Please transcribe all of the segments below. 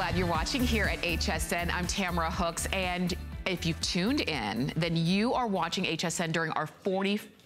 glad you're watching here at HSN. I'm Tamara Hooks, and if you've tuned in, then you are watching HSN during our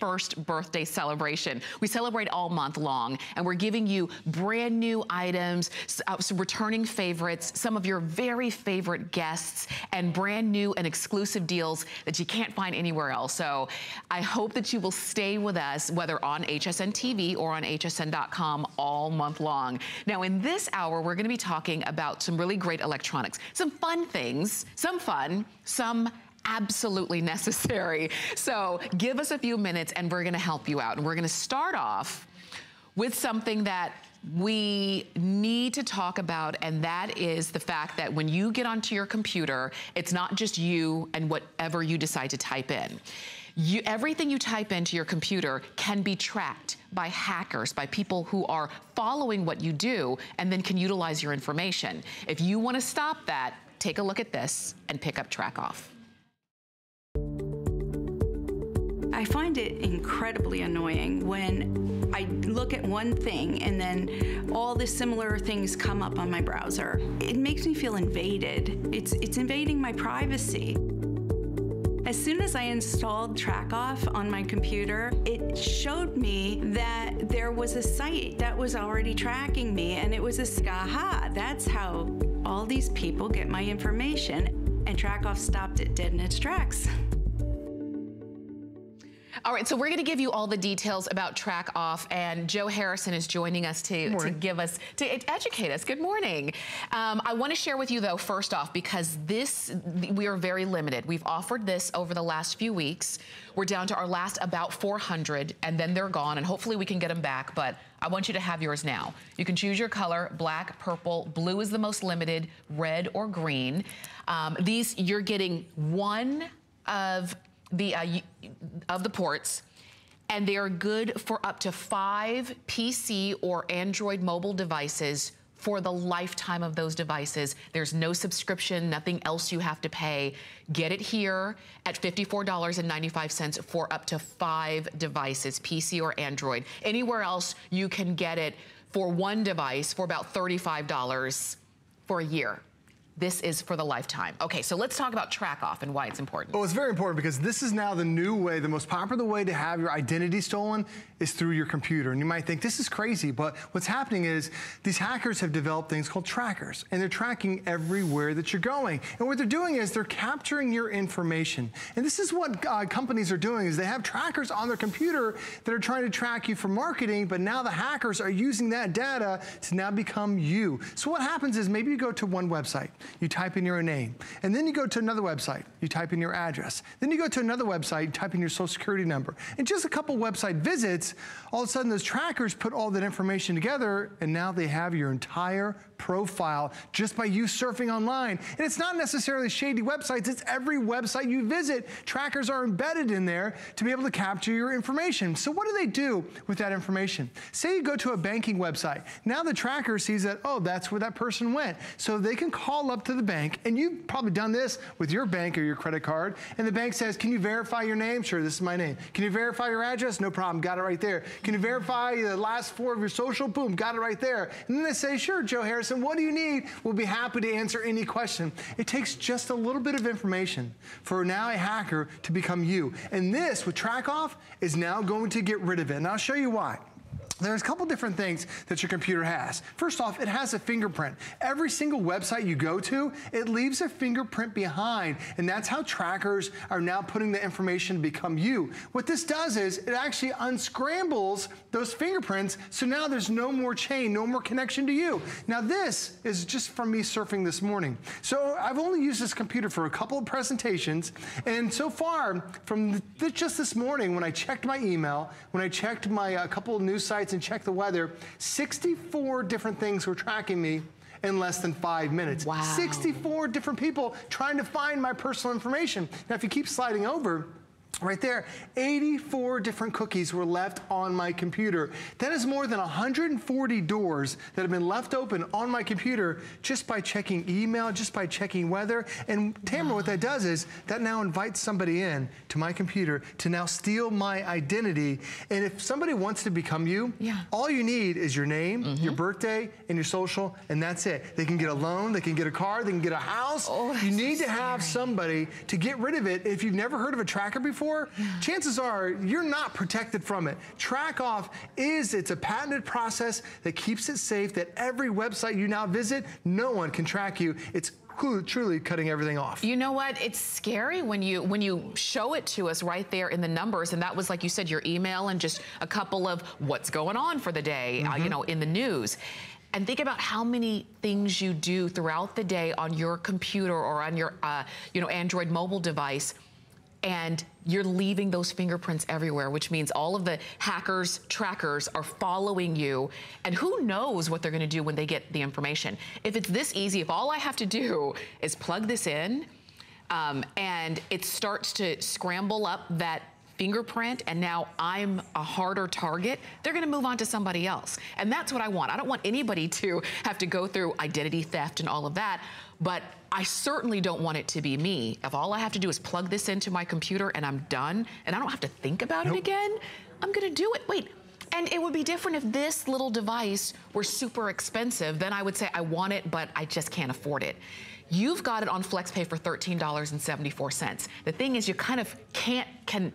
41st birthday celebration. We celebrate all month long, and we're giving you brand new items, uh, some returning favorites, some of your very favorite guests, and brand new and exclusive deals that you can't find anywhere else. So I hope that you will stay with us, whether on HSN TV or on hsn.com all month long. Now, in this hour, we're gonna be talking about some really great electronics, some fun things, some fun, some absolutely necessary. So give us a few minutes and we're gonna help you out. And we're gonna start off with something that we need to talk about, and that is the fact that when you get onto your computer, it's not just you and whatever you decide to type in. You, everything you type into your computer can be tracked by hackers, by people who are following what you do and then can utilize your information. If you wanna stop that, take a look at this and pick up TrackOff. I find it incredibly annoying when I look at one thing and then all the similar things come up on my browser. It makes me feel invaded. It's, it's invading my privacy. As soon as I installed TrackOff on my computer, it showed me that there was a site that was already tracking me, and it was a aha, that's how all these people get my information. And TrackOff stopped it dead in its tracks. All right, so we're gonna give you all the details about TrackOff, and Joe Harrison is joining us to, to give us, to educate us. Good morning. Um, I wanna share with you though, first off, because this, we are very limited. We've offered this over the last few weeks. We're down to our last about 400, and then they're gone, and hopefully we can get them back, but I want you to have yours now. You can choose your color, black, purple, blue is the most limited, red or green. Um, these, you're getting one of the uh, of the ports and they are good for up to five PC or Android mobile devices for the lifetime of those devices. There's no subscription, nothing else you have to pay. Get it here at $54.95 for up to five devices, PC or Android. Anywhere else, you can get it for one device for about $35 for a year. This is for the lifetime. Okay, so let's talk about TrackOff and why it's important. Well, it's very important because this is now the new way, the most popular way to have your identity stolen is through your computer. And you might think this is crazy, but what's happening is these hackers have developed things called trackers and they're tracking everywhere that you're going. And what they're doing is they're capturing your information. And this is what uh, companies are doing is they have trackers on their computer that are trying to track you for marketing, but now the hackers are using that data to now become you. So what happens is maybe you go to one website you type in your name. And then you go to another website, you type in your address. Then you go to another website, you type in your social security number. And just a couple website visits, all of a sudden those trackers put all that information together and now they have your entire profile just by you surfing online. And it's not necessarily shady websites, it's every website you visit. Trackers are embedded in there to be able to capture your information. So what do they do with that information? Say you go to a banking website. Now the tracker sees that, oh, that's where that person went. So they can call up to the bank, and you've probably done this with your bank or your credit card, and the bank says, can you verify your name? Sure, this is my name. Can you verify your address? No problem, got it right there. Can you verify the last four of your social? Boom, got it right there. And then they say, sure, Joe Harrison, what do you need? We'll be happy to answer any question. It takes just a little bit of information for now a hacker to become you. And this, with TrackOff, is now going to get rid of it. And I'll show you why. There's a couple different things that your computer has. First off, it has a fingerprint. Every single website you go to, it leaves a fingerprint behind, and that's how trackers are now putting the information to become you. What this does is it actually unscrambles those fingerprints, so now there's no more chain, no more connection to you. Now this is just from me surfing this morning. So I've only used this computer for a couple of presentations, and so far, from just this morning, when I checked my email, when I checked my uh, couple of news sites and check the weather, 64 different things were tracking me in less than five minutes. Wow. 64 different people trying to find my personal information. Now, if you keep sliding over, Right there, 84 different cookies were left on my computer. That is more than 140 doors that have been left open on my computer just by checking email, just by checking weather. And Tamara, what that does is that now invites somebody in to my computer to now steal my identity. And if somebody wants to become you, yeah. all you need is your name, mm -hmm. your birthday, and your social, and that's it. They can get a loan, they can get a car, they can get a house. Oh, you need so to have somebody to get rid of it. If you've never heard of a tracker before, before, chances are you're not protected from it. TrackOff is, it's a patented process that keeps it safe that every website you now visit, no one can track you. It's truly cutting everything off. You know what? It's scary when you when you show it to us right there in the numbers, and that was like you said, your email and just a couple of what's going on for the day, mm -hmm. uh, you mm-hmm. know, in the news. And think about how many things you do throughout the day on your computer or on your, uh, you know, Android mobile device and you're leaving those fingerprints everywhere, which means all of the hackers, trackers are following you, and who knows what they're gonna do when they get the information. If it's this easy, if all I have to do is plug this in, um, and it starts to scramble up that fingerprint and now I'm a harder target, they're gonna move on to somebody else. And that's what I want. I don't want anybody to have to go through identity theft and all of that, but I certainly don't want it to be me. If all I have to do is plug this into my computer and I'm done and I don't have to think about nope. it again, I'm gonna do it. Wait, and it would be different if this little device were super expensive. Then I would say I want it, but I just can't afford it. You've got it on FlexPay for $13.74. The thing is you kind of can't, can,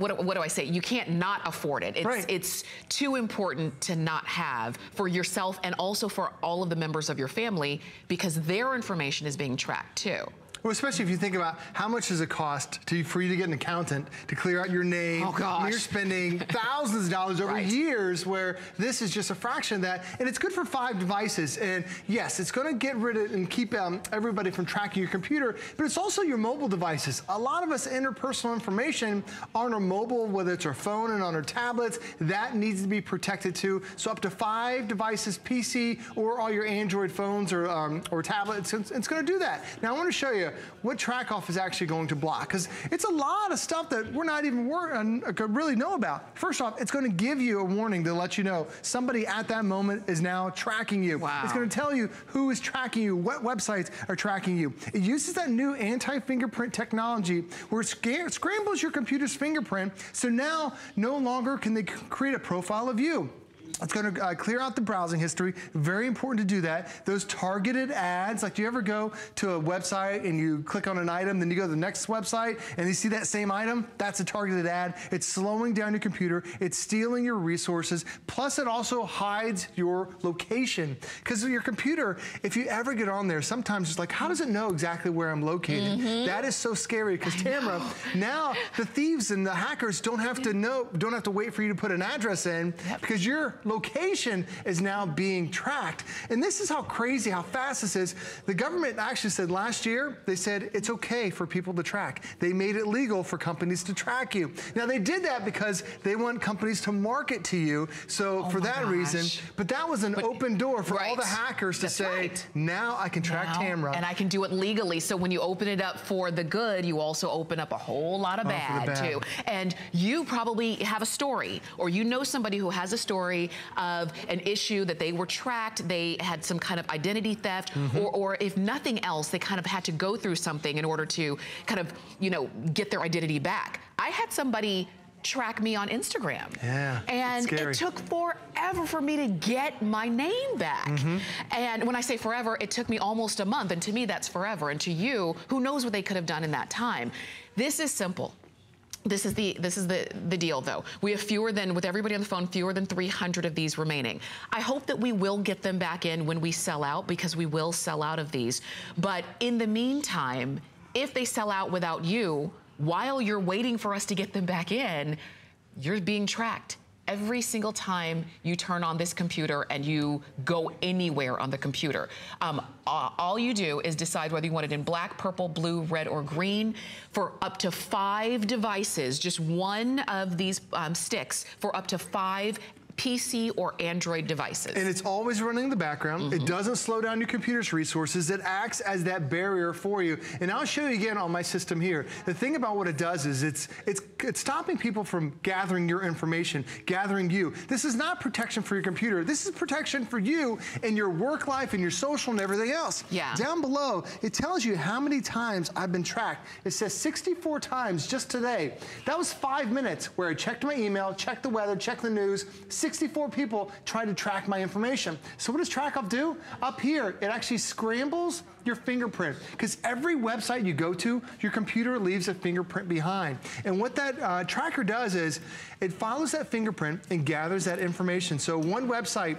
what, what do I say? You can't not afford it. It's, right. it's too important to not have for yourself and also for all of the members of your family because their information is being tracked too. Well, especially if you think about how much does it cost to, for you to get an accountant to clear out your name. Oh, gosh. You're spending thousands of dollars over right. years where this is just a fraction of that. And it's good for five devices. And yes, it's going to get rid of and keep um, everybody from tracking your computer, but it's also your mobile devices. A lot of us enter personal information on our mobile, whether it's our phone and on our tablets. That needs to be protected too. So up to five devices, PC or all your Android phones or, um, or tablets, it's, it's going to do that. Now I want to show you what TrackOff is actually going to block. Because it's a lot of stuff that we're not even uh, really know about. First off, it's going to give you a warning to let you know somebody at that moment is now tracking you. Wow. It's going to tell you who is tracking you, what websites are tracking you. It uses that new anti-fingerprint technology where it scrambles your computer's fingerprint, so now no longer can they create a profile of you. It's going to uh, clear out the browsing history. Very important to do that. Those targeted ads, like do you ever go to a website and you click on an item, then you go to the next website and you see that same item? That's a targeted ad. It's slowing down your computer. It's stealing your resources. Plus it also hides your location. Because your computer, if you ever get on there, sometimes it's like, how does it know exactly where I'm located? Mm -hmm. That is so scary because Tamara, now the thieves and the hackers don't have to know, don't have to wait for you to put an address in yep. because you're location is now being tracked. And this is how crazy, how fast this is. The government actually said last year, they said it's okay for people to track. They made it legal for companies to track you. Now they did that because they want companies to market to you. So oh for that gosh. reason, but that was an but, open door for right. all the hackers to That's say, right. now I can track now, Tamara. And I can do it legally. So when you open it up for the good, you also open up a whole lot of oh, bad, bad, too. And you probably have a story or you know somebody who has a story of an issue that they were tracked, they had some kind of identity theft, mm -hmm. or, or if nothing else, they kind of had to go through something in order to kind of, you know, get their identity back. I had somebody track me on Instagram. Yeah, And it took forever for me to get my name back. Mm -hmm. And when I say forever, it took me almost a month. And to me, that's forever. And to you, who knows what they could have done in that time. This is simple. This is the this is the the deal though. We have fewer than with everybody on the phone, fewer than 300 of these remaining. I hope that we will get them back in when we sell out because we will sell out of these. But in the meantime, if they sell out without you, while you're waiting for us to get them back in, you're being tracked every single time you turn on this computer and you go anywhere on the computer. Um, all you do is decide whether you want it in black, purple, blue, red, or green. For up to five devices, just one of these um, sticks for up to five PC or Android devices. And it's always running in the background. Mm -hmm. It mm-hmm. doesn't slow down your computer's resources. It acts as that barrier for you. And I'll show you again on my system here. The thing about what it does is it's, it's, it's stopping people from gathering your information, gathering you. This is not protection for your computer. This is protection for you and your work life and your social and everything else. Yeah. Down below, it tells you how many times I've been tracked. It says 64 times just today. That was five minutes where I checked my email, checked the weather, checked the news. 64 people tried to track my information. So what does TrackOff do? Up here, it actually scrambles your fingerprint because every website you go to, your computer leaves a fingerprint behind. And what that uh, tracker does is it follows that fingerprint and gathers that information. So one website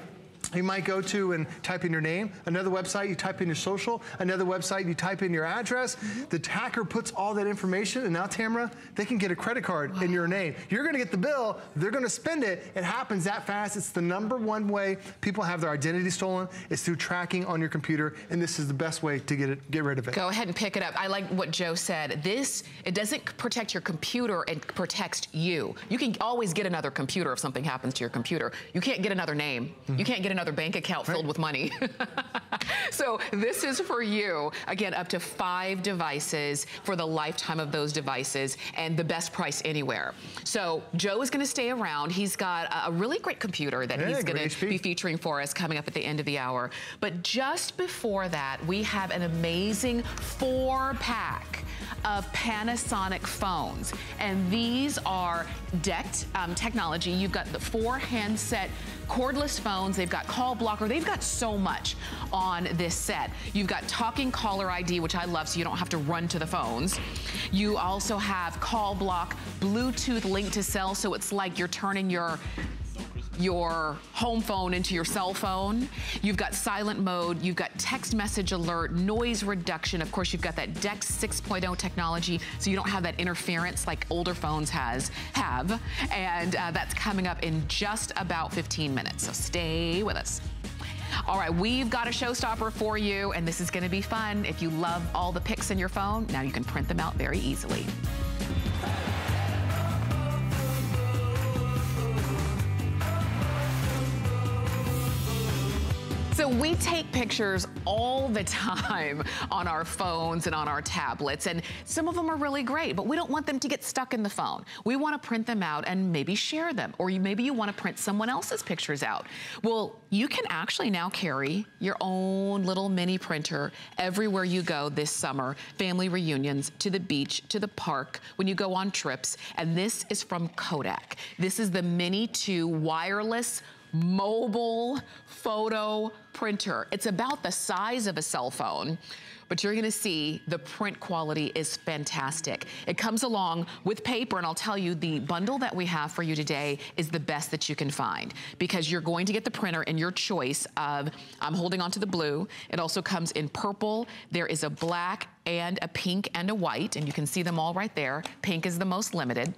you might go to and type in your name. Another website, you type in your social. Another website, you type in your address. Mm -hmm. The hacker puts all that information, and now, Tamara, they can get a credit card wow. in your name. You're going to get the bill. They're going to spend it. It happens that fast. It's the number one way people have their identity stolen. It's through tracking on your computer, and this is the best way to get it, get rid of it. Go ahead and pick it up. I like what Joe said. This, it doesn't protect your computer. It protects you. You can always get another computer if something happens to your computer. You can't get another name. Mm -hmm. You can't get another bank account filled right. with money. so this is for you. Again, up to five devices for the lifetime of those devices and the best price anywhere. So Joe is gonna stay around. He's got a really great computer that he's gonna be featuring for us coming up at the end of the hour. But just before that, we have an amazing four pack of Panasonic phones. And these are DECT um, technology. You've got the four handset cordless phones. They've got call blocker. They've got so much on this set. You've got talking caller ID, which I love, so you don't have to run to the phones. You also have call block, Bluetooth link to cell, so it's like you're turning your your home phone into your cell phone. You've got silent mode. You've got text message alert, noise reduction. Of course, you've got that DECT 6.0 technology, so you don't have that interference like older phones has have. And uh, that's coming up in just about 15 minutes, so stay with us. All right, we've got a showstopper for you, and this is gonna be fun. If you love all the pics in your phone, now you can print them out very easily. So we take pictures all the time on our phones and on our tablets, and some of them are really great, but we don't want them to get stuck in the phone. We want to print them out and maybe share them, or you, maybe you want to print someone else's pictures out. Well, you can actually now carry your own little mini printer everywhere you go this summer, family reunions, to the beach, to the park, when you go on trips, and this is from Kodak. This is the Mini 2 wireless mobile photo printer. It's about the size of a cell phone but you're gonna see the print quality is fantastic. It comes along with paper, and I'll tell you, the bundle that we have for you today is the best that you can find because you're going to get the printer in your choice of, I'm holding onto the blue. It also comes in purple. There is a black and a pink and a white, and you can see them all right there. Pink is the most limited.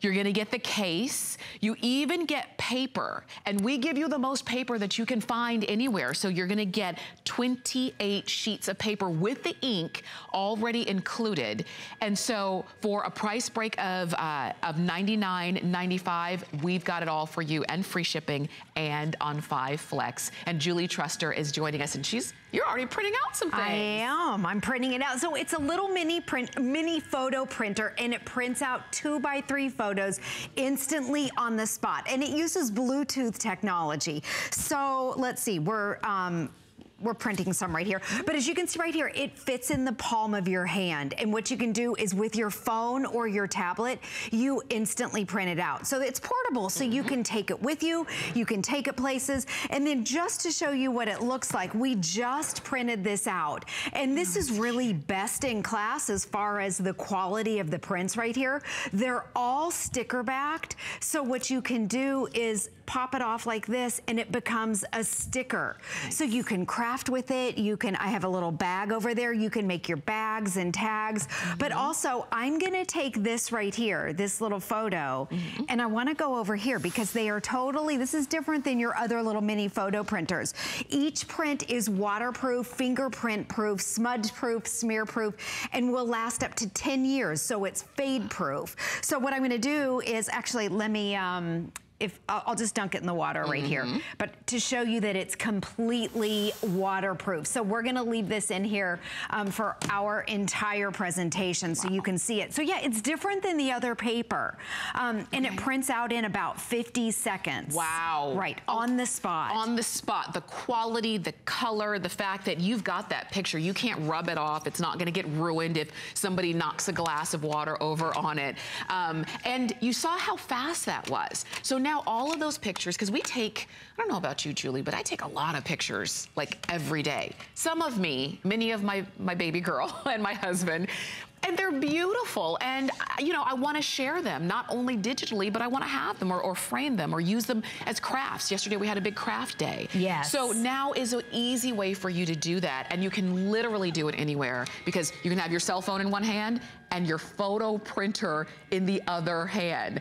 You're gonna get the case. You even get paper, and we give you the most paper that you can find anywhere. So you're gonna get 28 sheets of paper with the ink already included. And so for a price break of, uh, of $99.95, we've got it all for you and free shipping and on 5 Flex. And Julie Truster is joining us, and she's you're already printing out some things. I am. I'm printing it out. So it's a little mini print, mini photo printer, and it prints out two by three photos instantly on the spot. And it uses Bluetooth technology. So let's see, we're um, we're printing some right here. But as you can see right here, it fits in the palm of your hand. And what you can do is with your phone or your tablet, you instantly print it out. So it's portable, so you can take it with you, you can take it places. And then just to show you what it looks like, we just printed this out. And this is really best in class as far as the quality of the prints right here. They're all sticker backed. So what you can do is pop it off like this and it becomes a sticker. So you can craft with it. You can, I have a little bag over there. You can make your bags and tags. Mm -hmm. But also I'm gonna take this right here, this little photo, mm -hmm. and I wanna go over here because they are totally, this is different than your other little mini photo printers. Each print is waterproof, fingerprint proof, smudge proof, smear proof, and will last up to 10 years. So it's fade proof. So what I'm gonna do is actually, let me, um, if I'll just dunk it in the water right mm -hmm. here, mm-hmm. but to show you that it's completely waterproof. So we're gonna leave this in here um, for our entire presentation so you can see it. So yeah, it's different than the other paper. Um, and okay. it prints out in about 50 seconds. Wow. Right, on the spot. On the spot. The quality, the color, the fact that you've got that picture. You can't rub it off. It's not gonna get ruined if somebody knocks a glass of water over on it. Um, and you saw how fast that was. So now all of those pictures, because we take, I don't know about you, Julie, but I take a lot of pictures like every day. Some of me, many of my, my baby girl and my husband, and they're beautiful. And, you know, I want to share them, not only digitally, but I want to have them or, or, frame them or use them as crafts. Yesterday we had a big craft day. Yes. So now is an easy way for you to do that. And you can literally do it anywhere because you can have your cell phone in one hand and your photo printer in the other hand.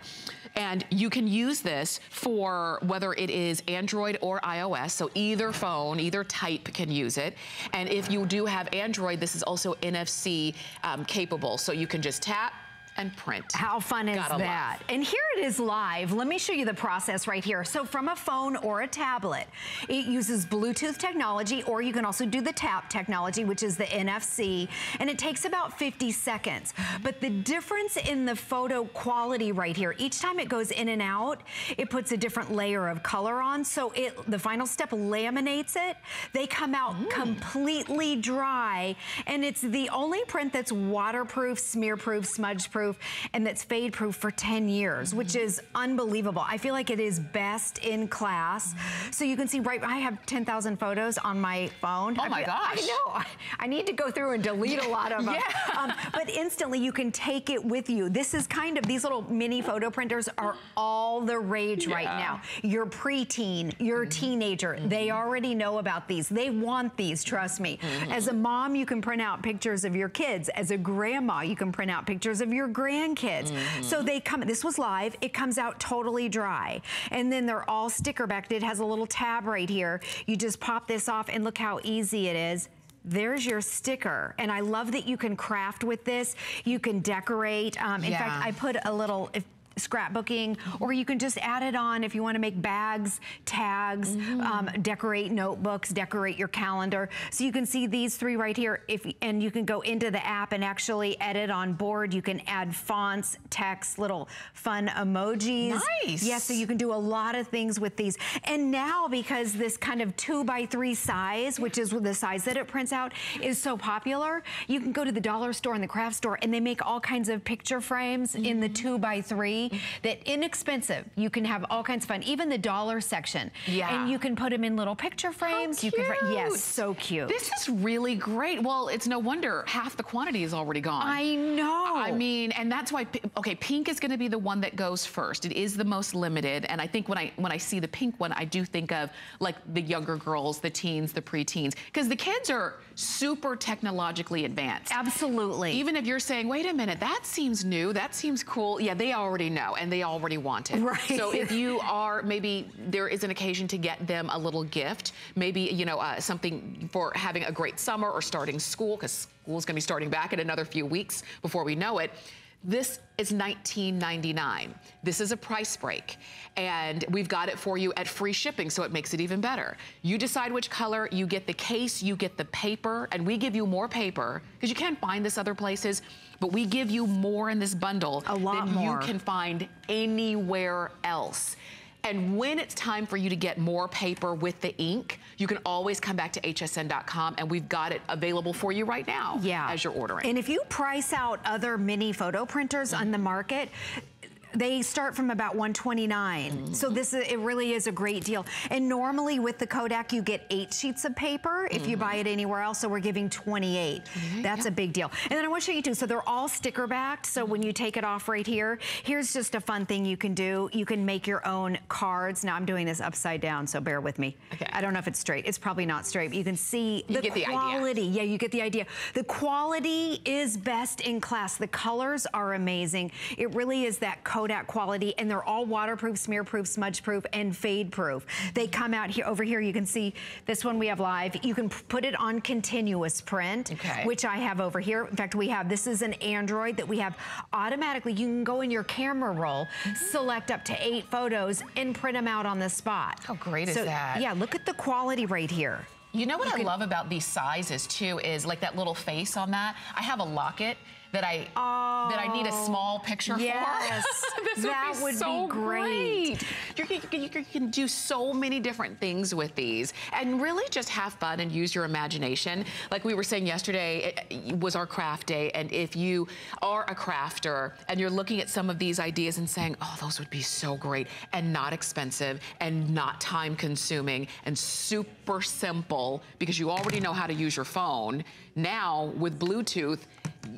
And you can use this for whether it is Android or iOS, so either phone, either type can use it. And if you do have Android, this is also NFC um, capable, so you can just tap, and print. How fun is Gotta that? Love. And here it is live. Let me show you the process right here. So from a phone or a tablet, it uses Bluetooth technology, or you can also do the tap technology, which is the NFC, and it takes about 50 seconds. But the difference in the photo quality right here, each time it goes in and out, it puts a different layer of color on. So it, the final step laminates it. They come out mm. completely dry, and it's the only print that's waterproof, smear-proof, smudge-proof, proof and that's fade proof for 10 years, mm -hmm. which is unbelievable. I feel like it is best in class. Mm -hmm. So you can see right, I have 10,000 photos on my phone. Oh my gosh. I know. I need to go through and delete a lot of them. Yeah. Um, but instantly you can take it with you. This is kind of, these little mini photo printers are all the rage yeah. right now. Your preteen, your mm -hmm. teenager, they mm-hmm. already know about these. They want these, trust me. Mm-hmm. As a mom, you can print out pictures of your kids. As a grandma, you can print out pictures of your grandkids. Mm -hmm. So they come, this was live, it comes out totally dry. And then they're all sticker backed. It has a little tab right here. You just pop this off and look how easy it is there's your sticker. And I love that you can craft with this. You can decorate. Um, in yeah. fact, I put a little, if scrapbooking, or you can just add it on if you want to make bags, tags, mm -hmm. um, decorate notebooks, decorate your calendar. So you can see these three right here, if and you can go into the app and actually edit on board. You can add fonts, text, little fun emojis. Nice. Yeah, so you can do a lot of things with these. And now, because this kind of two by three size, which is the size that it prints out, is so popular, you can go to the dollar store and the craft store and they make all kinds of picture frames mm -hmm. in the mm-hmm. two by three that inexpensive. You can have all kinds of fun, even the dollar section. Yeah. And you can put them in little picture frames. You can, yes, so cute. This is really great. Well, it's no wonder half the quantity is already gone. I know. I mean, and that's why, okay, pink is gonna be the one that goes first. It is the most limited. And I think when I when I see the pink one, I do think of like the younger girls, the teens, the preteens, because the kids are super technologically advanced. Absolutely. Even if you're saying, wait a minute, that seems new, that seems cool. Yeah, they already know and they already want it. Right. So if you are, maybe there is an occasion to get them a little gift, maybe, you know, uh, something for having a great summer or starting school, because school's gonna be starting back in another few weeks before we know it. This is $19.99. This is a price break. And we've got it for you at free shipping, so it makes it even better. You decide which color, you get the case, you get the paper, and we give you more paper, because you can't find this other places, but we give you more in this bundle a lot than more. you can find anywhere else. And when it's time for you to get more paper with the ink, you can always come back to hsn.com and we've got it available for you right now yeah. as you're ordering. And if you price out other mini photo printers mm -hmm. on the market, they start from about 129. Mm -hmm. So this is, it really is a great deal. And normally with the Kodak, you get eight sheets of paper if mm -hmm. you buy it mm-hmm. anywhere else. So we're giving 28. That's yeah. a big deal. And then I want to show you too. So they're all sticker backed. So when you take it off right here, here's just a fun thing you can do. You can make your own cards. Now I'm doing this upside down, so bear with me. Okay. I don't know if it's straight. It's probably not straight, but you can see you the quality. The yeah, you get the idea. The quality is best in class. The colors are amazing. It really is that Kodak quality, and they're all waterproof, smear-proof, smudge-proof, and fade-proof. They come out here, over here, you can see this one we have live. You can put it on continuous print, okay. which I have over here. In fact, we have, this is an Android that we have automatically, you can go in your camera roll, mm -hmm. select up to eight photos, and print them out on the spot. How great so, is that? Yeah, look at the quality right here. You know what you I love about these sizes too is like that little face on that. I have a locket that I oh, that I need a oh, small picture yes. for. this that would be, would so be great. great. You, you, you, can do so many different things with these and really just have fun and use your imagination. Like we were saying yesterday, it was our craft day. And if you are a crafter and you're looking at some of these ideas and saying, oh, those would be so great and not expensive and not time consuming and super simple because you already know how to use your phone. Now with Bluetooth,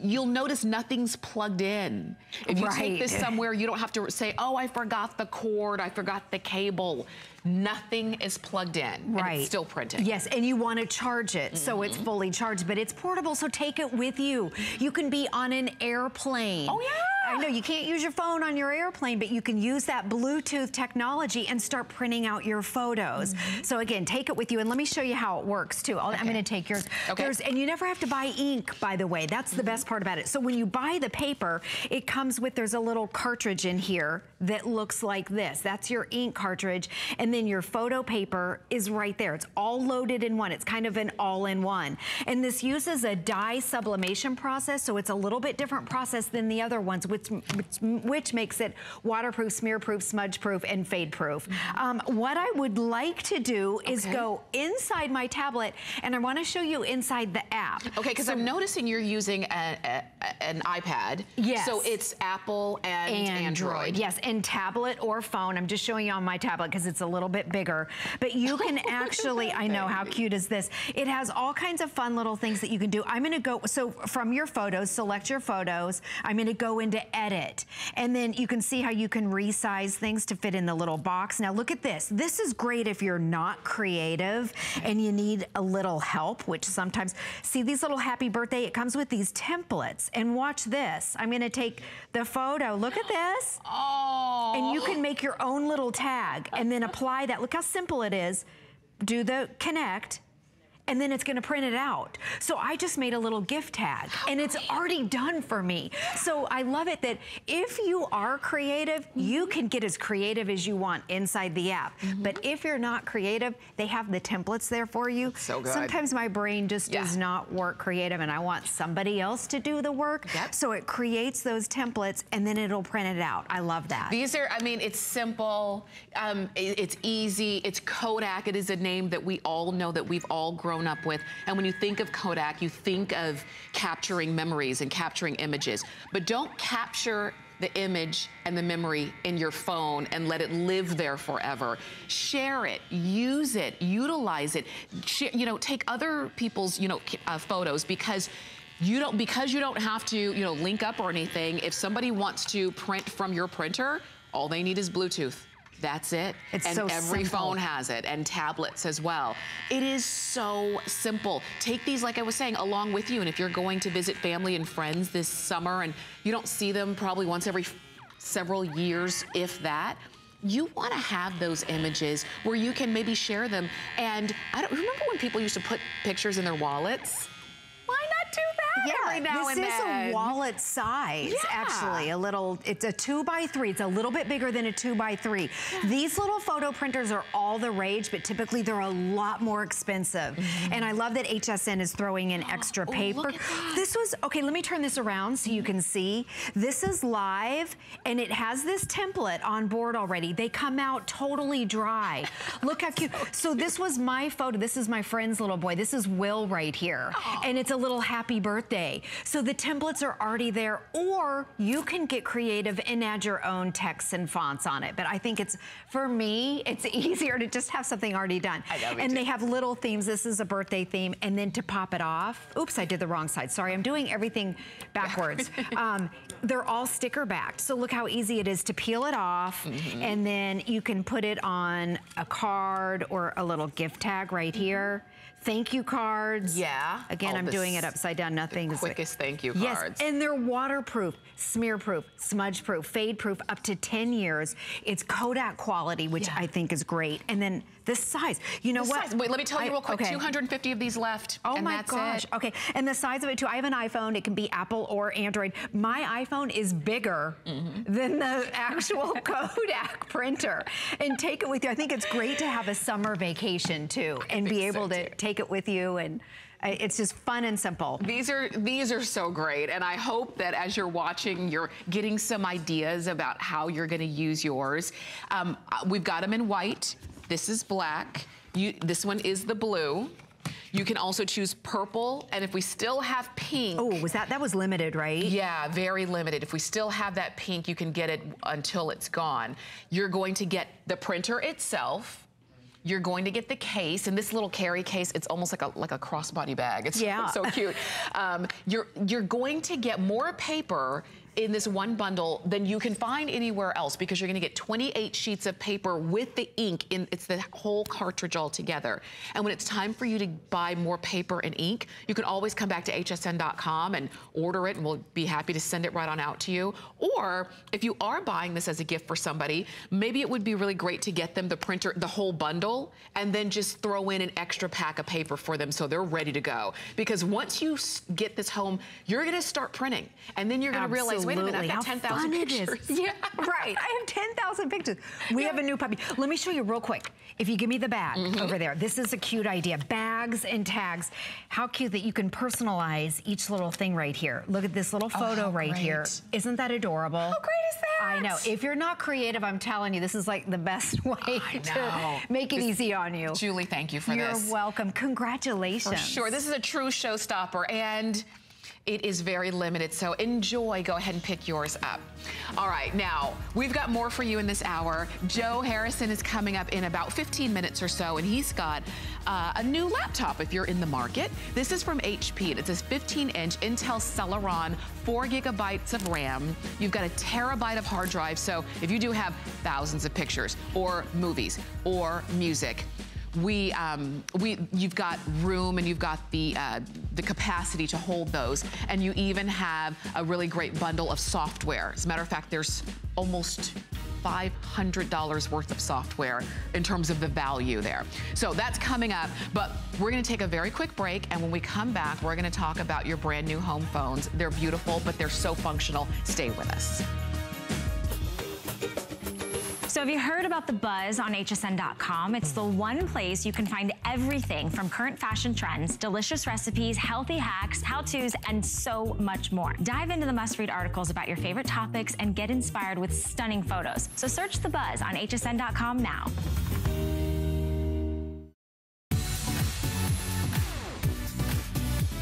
you'll notice nothing's plugged in. If you right. take this somewhere, you don't have to say, oh, I forgot the cord, I forgot the cable. Nothing is plugged in. Right. still printing. Yes, and you want to charge it, mm -hmm. so it's mm-hmm. fully charged, but it's portable, so take it with you. You can be on an airplane. Oh, yeah. I know you can't use your phone on your airplane, but you can use that Bluetooth technology and start printing out your photos. Mm -hmm. So again, take it with you, and let me show you how it works too. Okay. I'm gonna take yours. Okay. There's, and you never have to buy ink, by the way. That's mm -hmm. the best part about it. So when you buy the paper, it comes with, there's a little cartridge in here that looks like this. That's your ink cartridge. And then your photo paper is right there. It's all loaded in one. It's kind of an all-in-one. And this uses a dye sublimation process, so it's a little bit different process than the other ones, which which, which, which makes it waterproof, smear-proof, smudge-proof, and fade-proof. Um, what I would like to do is okay. go inside my tablet, and I want to show you inside the app. Okay, because so, I'm noticing you're using a, a, an iPad. Yes. So it's Apple and Android. Android. Yes, and tablet or phone. I'm just showing you on my tablet because it's a little bit bigger. But you can actually, I know, how cute is this? It has all kinds of fun little things that you can do. I'm going to go, so from your photos, select your photos. I'm going to go into edit. And then you can see how you can resize things to fit in the little box. Now look at this. This is great if you're not creative and you need a little help, which sometimes, see these little happy birthday, it comes with these templates. And watch this. I'm gonna take the photo. Look at this. Oh. And you can make your own little tag and then apply that. Look how simple it is. Do the connect and then it's gonna print it out. So I just made a little gift tag and it's already done for me. So I love it that if you are creative, you can get as creative as you want inside the app. Mm -hmm. But if you're not creative, they have the templates there for you. So good. Sometimes my brain just yeah. does not work creative and I want somebody else to do the work. Yep. So it creates those templates and then it'll print it out. I love that. These are, I mean, it's simple, um, it's easy, it's Kodak. It is a name that we all know that we've all grown grown up with. And when you think of Kodak, you think of capturing memories and capturing images. But don't capture the image and the memory in your phone and let it live there forever. Share it, use it, utilize it. Share, you know, take other people's, you know, uh, photos because you don't, because you don't have to, you know, link up or anything. If somebody wants to print from your printer, all they need is Bluetooth. That's it. It's and so every simple. phone has it and tablets as well. It is so simple. Take these, like I was saying, along with you. And if you're going to visit family and friends this summer and you don't see them probably once every several years, if that, you want to have those images where you can maybe share them. And I don't remember when people used to put pictures in their wallets Why not do that yeah, every now and then. This is a wallet size, yeah. actually. A little, it's a two by three. It's a little bit bigger than a two by three. These little photo printers are all the rage, but typically they're a lot more expensive. Mm -hmm. And I love that HSN is throwing in extra oh, paper. This was, okay, let me turn this around so you can see. This is live, and it has this template on board already. They come out totally dry. Look how cute. So this was my photo. This is my friend's little boy. This is Will right here. Oh. And it's a little happy happy birthday. So the templates are already there, or you can get creative and add your own texts and fonts on it. But I think it's, for me, it's easier to just have something already done. Know, and too. they have little themes. This is a birthday theme. And then to pop it off, oops, I did the wrong side. Sorry, I'm doing everything backwards. um, they're all sticker backed. So look how easy it is to peel it off. Mm -hmm. And then you can put it on a card or a little gift tag right here. Thank you cards. Yeah. Again, I'm doing it upside down. Nothing. quickest thank you Yes, cards. and they're waterproof, smear-proof, smudge-proof, fade-proof, up to 10 years. It's Kodak quality, which Yeah. I think is great. And then the size. You know what? size- Wait, let me tell you I- real quick. okay. 250 of these left. Oh my gosh. It. Okay. And the size of it too. I have an iPhone. It can be Apple or Android. My iPhone is bigger Mm-hmm. than the actual Kodak printer. And take it with you. I think it's great to have a summer vacation too and be think so, able to too. take it with you and uh, it's just fun and simple. These are these are so great, and I hope that as you're watching, you're getting some ideas about how you're going to use yours. Um, uh, we've got them in white. This is black. You, this one is the blue. You can also choose purple, and if we still have pink. Oh, was that that was limited, right? Yeah, very limited. If we still have that pink, you can get it until it's gone. You're going to get the printer itself. You're going to get the case, and this little carry case, it's almost like a like a crossbody bag. It's Yeah. so cute. Um, you're you're going to get more paper in this one bundle than you can find anywhere else because you're going to get 28 sheets of paper with the ink in it's the whole cartridge all together. And when it's time for you to buy more paper and ink you can always come back to hsn.com and order it and we'll be happy to send it right on out to you. Or if you are buying this as a gift for somebody maybe it would be really great to get them the printer the whole bundle and then just throw in an extra pack of paper for them so they're ready to go. Because once you get this home you're going to start printing and then you're going to realize wait a minute I've got Absolutely. 10,000 How fun it is. pictures. Yeah, right. I have 10,000 pictures. We have a new puppy. Let me show you real quick. If you give me the bag Mm-hmm. over there, this is a cute idea. Bags and tags. How cute that you can personalize each little thing right here. Look at this little photo how right here. great. Isn't that adorable? How great is that? I know. If you're not creative, I'm telling you, this is like the best way to make it This- easy on you. Julie thank you for this. You're welcome. Congratulations. For sure. This is a true showstopper and it is very limited, so enjoy. Go ahead and pick yours up. All right, now, we've got more for you in this hour. Joe Harrison is coming up in about 15 minutes or so, and he's got uh, a new laptop if you're in the market. This is from HP. And it's a 15-inch Intel Celeron, 4 gigabytes of RAM. You've got a terabyte of hard drive, so if you do have thousands of pictures, or movies, or music, we, um, we, you've got room and you've got the, uh, the capacity to hold those. And you even have a really great bundle of software. As a matter of fact, there's almost $500 worth of software in terms of the value there. So that's coming up, but we're gonna take a very quick break. And when we come back, we're gonna talk about your brand new home phones. They're beautiful, but they're so functional. Stay with us. So have you heard about the buzz on hsn.com? It's the one place you can find everything from current fashion trends, delicious recipes, healthy hacks, how-tos, and so much more. Dive into the must-read articles about your favorite topics and get inspired with stunning photos. So search the buzz on hsn.com now.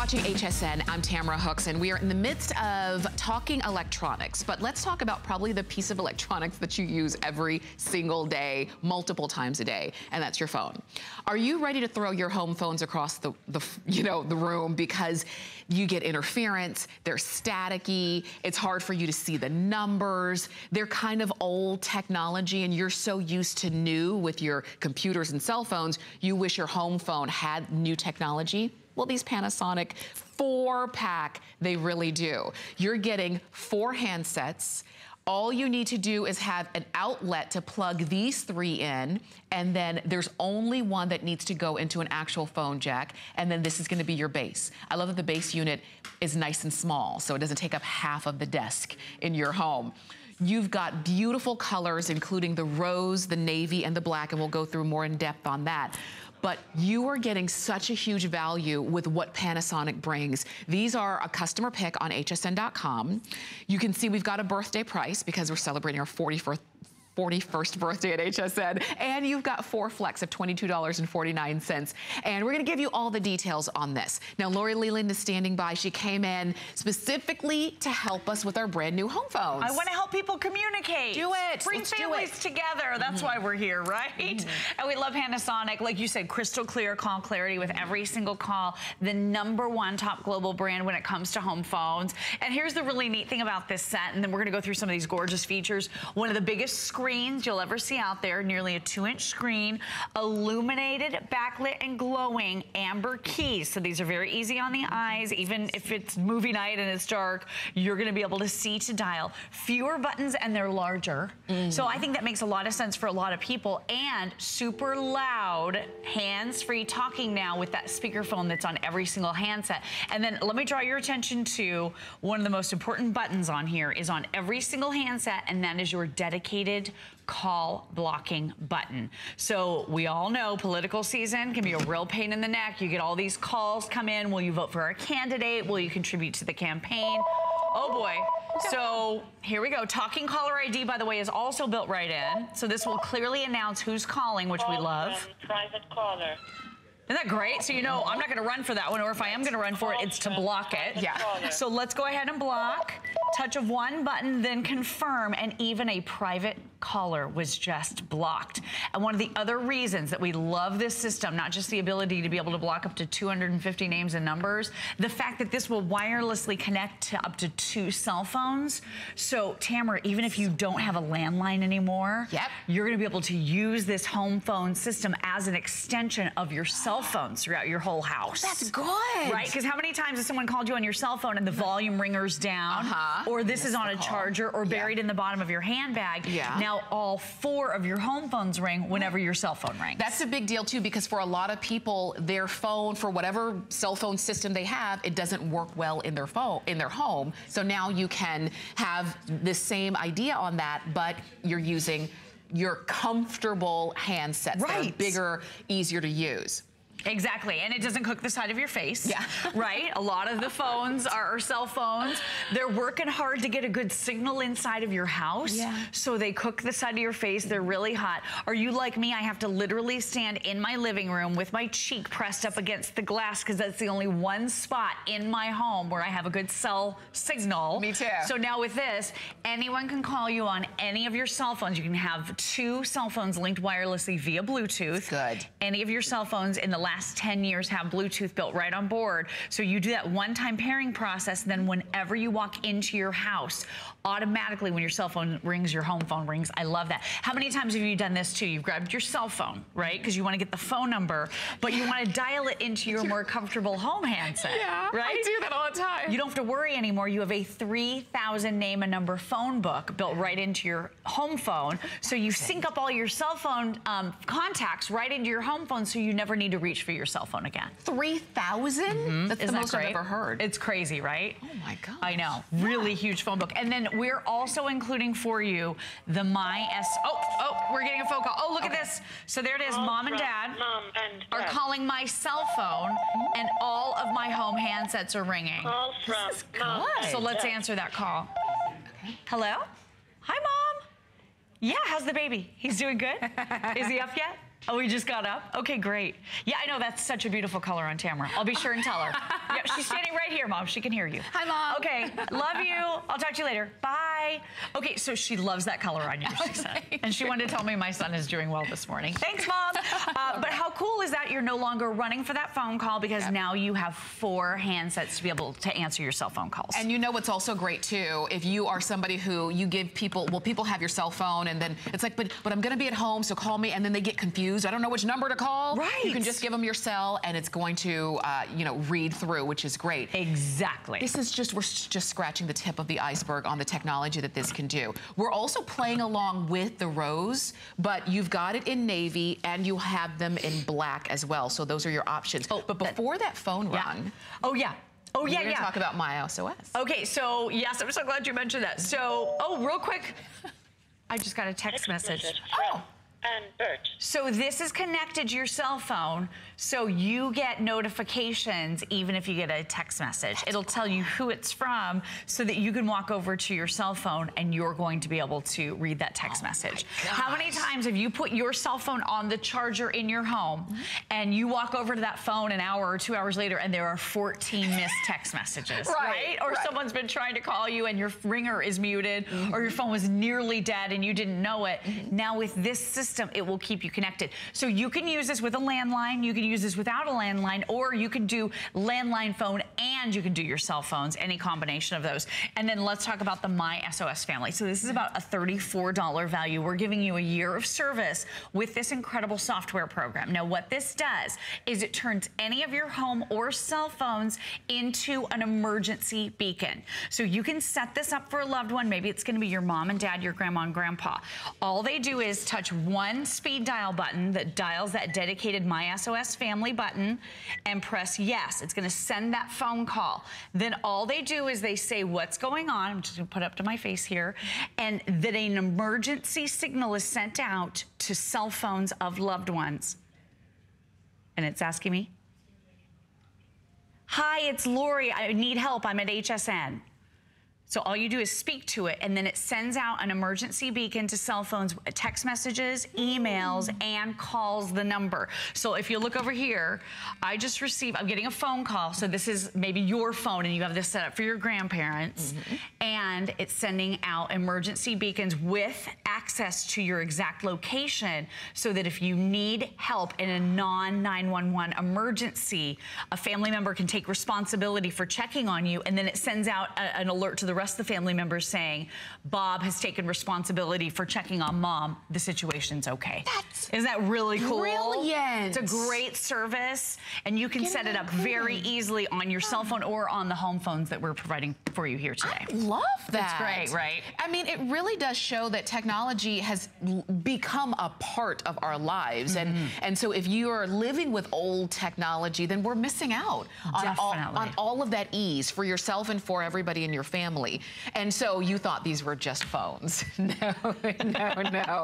Watching HSN. I'm Tamara Hooks, and we are in the midst of talking electronics. But let's talk about probably the piece of electronics that you use every single day, multiple times a day, and that's your phone. Are you ready to throw your home phones across the, the you know, the room because you get interference, they're staticky, it's hard for you to see the numbers, they're kind of old technology, and you're so used to new with your computers and cell phones, you wish your home phone had new technology? Well, these Panasonic four pack, they really do. You're getting four handsets. All you need to do is have an outlet to plug these three in, and then there's only one that needs to go into an actual phone jack, and then this is gonna be your base. I love that the base unit is nice and small, so it doesn't take up half of the desk in your home. You've got beautiful colors, including the rose, the navy, and the black, and we'll go through more in depth on that. But you are getting such a huge value with what Panasonic brings. These are a customer pick on hsn.com. You can see we've got a birthday price because we're celebrating our 41st 41st birthday at HSN. And you've got four flex of $22.49. And we're gonna give you all the details on this. Now, Lori Leland is standing by. She came in specifically to help us with our brand new home phones. I wanna help people communicate. Do it. Bring Let's families together. That's mm -hmm. why we're here, right? Mm -hmm. And we love Panasonic. Like you said, crystal clear call clarity with every single call. The number one top global brand when it comes to home phones. And here's the really neat thing about this set, and then we're gonna go through some of these gorgeous features. One of the biggest screens you'll ever see out there, nearly a two inch screen, illuminated, backlit, and glowing amber keys. So these are very easy on the eyes. Even if it's movie night and it's dark, you're gonna be able to see to dial. Fewer buttons and they're larger. Mm. So I think that makes a lot of sense for a lot of people and super loud, hands-free talking now with that speakerphone that's on every single handset. And then let me draw your attention to one of the most important buttons on here is on every single handset and that is your dedicated call blocking button. So we all know political season can be a real pain in the neck. You get all these calls come in. Will you vote for a candidate? Will you contribute to the campaign? Oh boy. So here we go. Talking caller ID, by the way, is also built right in. So this will clearly announce who's calling, which Call we love. Private caller. Isn't that great? So you know I'm not going to run for that one, or if I am going to run for it, it's to block it. Yeah. So let's go ahead and block. Touch of one button, then confirm, and even a private caller was just blocked. And one of the other reasons that we love this system, not just the ability to be able to block up to 250 names and numbers, the fact that this will wirelessly connect to up to two cell phones. So Tamara, even if you don't have a landline anymore, yep. you're gonna be able to use this home phone system as an extension of your cell phones throughout your whole house. That's good. Right, because how many times has someone called you on your cell phone and the volume ringer's down, uh -huh. or this is on a charger, or buried yeah. in the bottom of your handbag? Yeah. Now now all four of your home phones ring whenever your cell phone rings. That's a big deal too because for a lot of people, their phone, for whatever cell phone system they have, it doesn't work well in their phone, in their home. So now you can have the same idea on that, but you're using your comfortable handsets right. that are bigger, easier to use. Exactly, and it doesn't cook the side of your face. Yeah. right? A lot of the phones are cell phones. They're working hard to get a good signal inside of your house. Yeah. So they cook the side of your face. They're really hot. Are you like me? I have to literally stand in my living room with my cheek pressed up against the glass because that's the only one spot in my home where I have a good cell signal. Me too. So now with this, anyone can call you on any of your cell phones. You can have two cell phones linked wirelessly via Bluetooth. Good. Any of your cell phones in the last last 10 years have Bluetooth built right on board. So you do that one-time pairing process, then whenever you walk into your house, automatically when your cell phone rings, your home phone rings. I love that. How many times have you done this too? You've grabbed your cell phone, right? Because you want to get the phone number, but you want to dial it into your more comfortable home handset. Yeah, right? I do that all the time. You don't have to worry anymore. You have a 3,000 name and number phone book built right into your home phone. So you sync up all your cell phone um, contacts right into your home phone so you never need to reach for your cell phone again. 3,000? Mm -hmm. That's Isn't the most that I've ever heard. It's crazy, right? Oh my God. I know. Really huge phone book. And then we're also including for you the My S. Oh, oh, we're getting a phone call. Oh, look okay. at this. So there it is. Mom and Dad Mom and are calling my cell phone, and all of my home handsets are ringing. Call from Mom So let's Dad. answer that call. Okay. Hello? Hi, Mom. Yeah, how's the baby? He's doing good? is he up yet? Oh, we just got up? Okay, great. Yeah, I know that's such a beautiful color on Tamara. I'll be sure and tell her. yep, she's standing right here, Mom. She can hear you. Hi, Mom. Okay, love you. I'll talk to you later. Bye. Okay, so she loves that color on you, she said. And she wanted to tell me my son is doing well this morning. Thanks, Mom. Uh, but how cool is that you're no longer running for that phone call because yep. now you have four handsets to be able to answer your cell phone calls. And you know what's also great, too? If you are somebody who you give people, well, people have your cell phone and then it's like, but, but I'm going to be at home, so call me, and then they get confused confused, I don't know which number to call. Right. You can just give them your cell and it's going to, uh, you know, read through, which is great. Exactly. This is just, we're just scratching the tip of the iceberg on the technology that this can do. We're also playing along with the rose, but you've got it in navy and you have them in black as well. So those are your options. Oh, but before that, that phone yeah. rung. Oh, yeah. Oh, yeah, We're yeah. talk about My SOS. Okay, so, yes, I'm so glad you mentioned that. So, oh, real quick. I just got a text, text message. message. Oh. And Bert. So this is connected to your cell phone, so you get notifications even if you get a text message. It'll tell you who it's from so that you can walk over to your cell phone and you're going to be able to read that text oh message. How many times have you put your cell phone on the charger in your home mm-hmm. and you walk over to that phone an hour or two hours later and there are 14 missed text messages, Right, Or right. someone's been trying to call you and your ringer is muted or your mm-hmm. phone was nearly dead and you didn't know it. Mm-hmm. Now with this system, it will keep you connected. So you can use this with a landline, you can use this without a landline, or you can do landline phone and you can do your cell phones, any combination of those. And then let's talk about the My SOS family. So this is about a $34 value. We're giving you a year of service with this incredible software program. Now what this does is it turns any of your home or cell phones into an emergency beacon. So you can set this up for a loved one. Maybe it's gonna be your mom and dad, your grandma and grandpa. All they do is touch one speed dial button that dials that dedicated My SOS family button and press yes. It's gonna send that phone call. Then all they do is they say what's going on. I'm just gonna put up to my face here. And that an emergency signal is sent out to cell phones of loved ones. And it's asking me, Hi, it's Lori. I need help. I'm at HSN. So all you do is speak to it, and then it sends out an emergency beacon to cell phones, text messages, emails, mm. and calls the number. So if you look over here, I just received, I'm getting a phone call. So this is maybe your phone, and you have this set up for your grandparents. Mm-hmm. And it's sending out emergency beacons with access to your exact location so that if you need help in a non 911 emergency, a family member can take responsibility for checking on you, and then it sends out a- an alert to the rest of the family members saying, Bob has taken responsibility for checking on mom. The situation's okay. That's Isn't that really cool? brilliant. It's a great service, and you can set it up very easily on your cell phone or on the home phones that we're providing for you here today. Love that. That's great, right? I mean, it really does show that technology has become a part of our lives. And, Mm-hmm. and so if you are living with old technology, then we're missing out on all, on all of that ease for yourself and for everybody in your family. And so you thought these were just phones. no, no, no.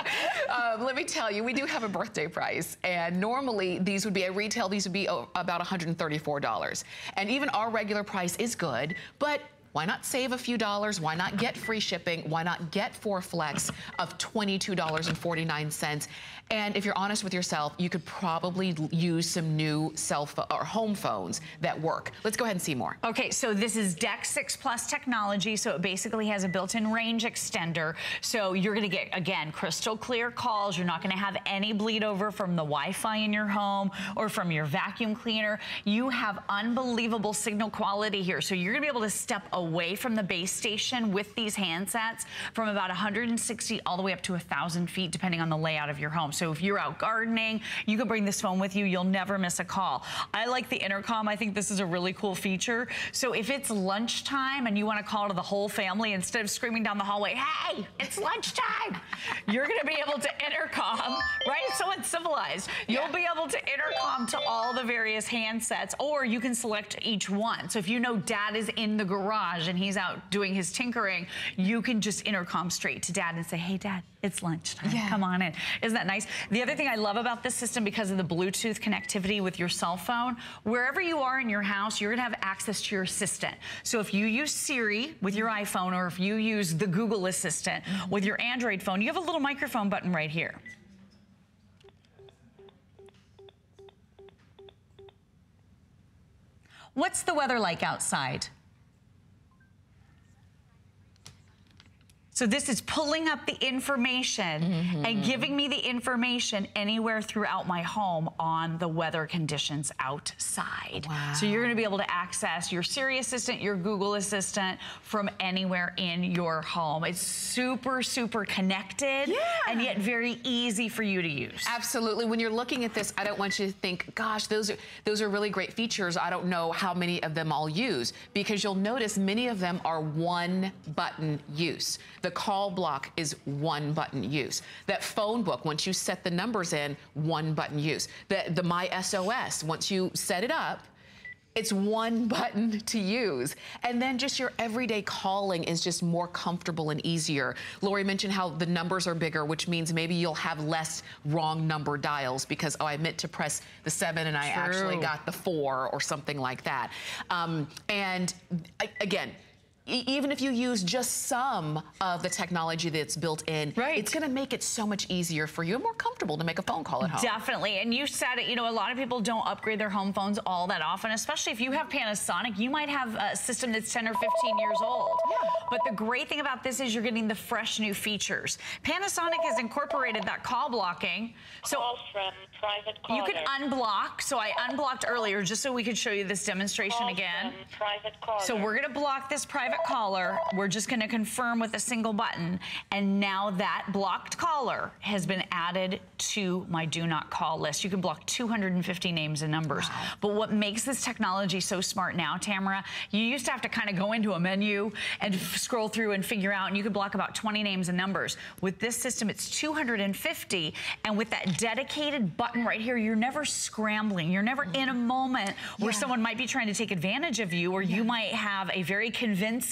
Um, let me tell you, we do have a birthday price. And normally these would be at retail, these would be oh, about $134. And even our regular price is good, but why not save a few dollars? Why not get free shipping? Why not get four flex of $22.49? And if you're honest with yourself, you could probably use some new cell phone or home phones that work. Let's go ahead and see more. Okay, so this is DECT 6 Plus technology. So it basically has a built-in range extender. So you're gonna get, again, crystal clear calls. You're not gonna have any bleed over from the Wi-Fi in your home or from your vacuum cleaner. You have unbelievable signal quality here. So you're gonna be able to step away from the base station with these handsets from about 160 all the way up to 1,000 feet, depending on the layout of your home. So if you're out gardening, you can bring this phone with you. You'll never miss a call. I like the intercom. I think this is a really cool feature. So if it's lunchtime and you want to call to the whole family instead of screaming down the hallway, hey, it's lunchtime, you're going to be able to intercom, right? So it's so uncivilized. You'll be able to intercom to all the various handsets, or you can select each one. So if you know dad is in the garage and he's out doing his tinkering, you can just intercom straight to dad and say, hey, dad, it's lunchtime. Yeah. Come on in. Isn't that nice? The other thing I love about this system because of the Bluetooth connectivity with your cell phone, wherever you are in your house, you're gonna have access to your assistant. So if you use Siri with your iPhone or if you use the Google Assistant with your Android phone, you have a little microphone button right here. What's the weather like outside? So this is pulling up the information and mm-hmm. giving me the information anywhere throughout my home on the weather conditions outside. So you're gonna be able to access your Siri Assistant, your Google Assistant from anywhere in your home. It's super, super connected and yet very easy for you to use. Absolutely. When you're looking at this, I don't want you to think, gosh, those are those are really great features. I don't know how many of them I'll use because you'll notice many of them are one button use. The call block is one button use. That phone book, once you set the numbers in, one button use. The the My SOS, once you set it up, It's one button to use. And then just your everyday calling is just more comfortable and easier. Lori mentioned how the numbers are bigger, which means maybe you'll have less wrong number dials because, oh, I meant to press the seven and I True. actually got the four or something like that. Um, and I, again, e- even if you use just some of the technology that's built in, Right. it's gonna make it so much easier for you and more comfortable to make a phone call at home. Definitely. And you said it, you know, a lot of people don't upgrade their home phones all that often, especially if you have Panasonic. You might have a system that's 10 or 15 years old. Yeah. But the great thing about this is you're getting the fresh new features. Panasonic has incorporated that call blocking. So Call from private caller. you could unblock. So I unblocked earlier just so we could show you this demonstration Call again. from private caller. So we're gonna block this private caller. We're just gonna confirm with a single button. And now that blocked caller has been added to my do not call list. You can block 250 names and numbers. But what makes this technology so smart now, Tamara, you used to have to kind of go into a menu and scroll through and figure out, and you could block about 20 names and numbers. With this system, it's 250. And with that dedicated button right here, you're never scrambling. You're never in a moment where Yeah. someone might be trying to take advantage of you, or you might have a very convincing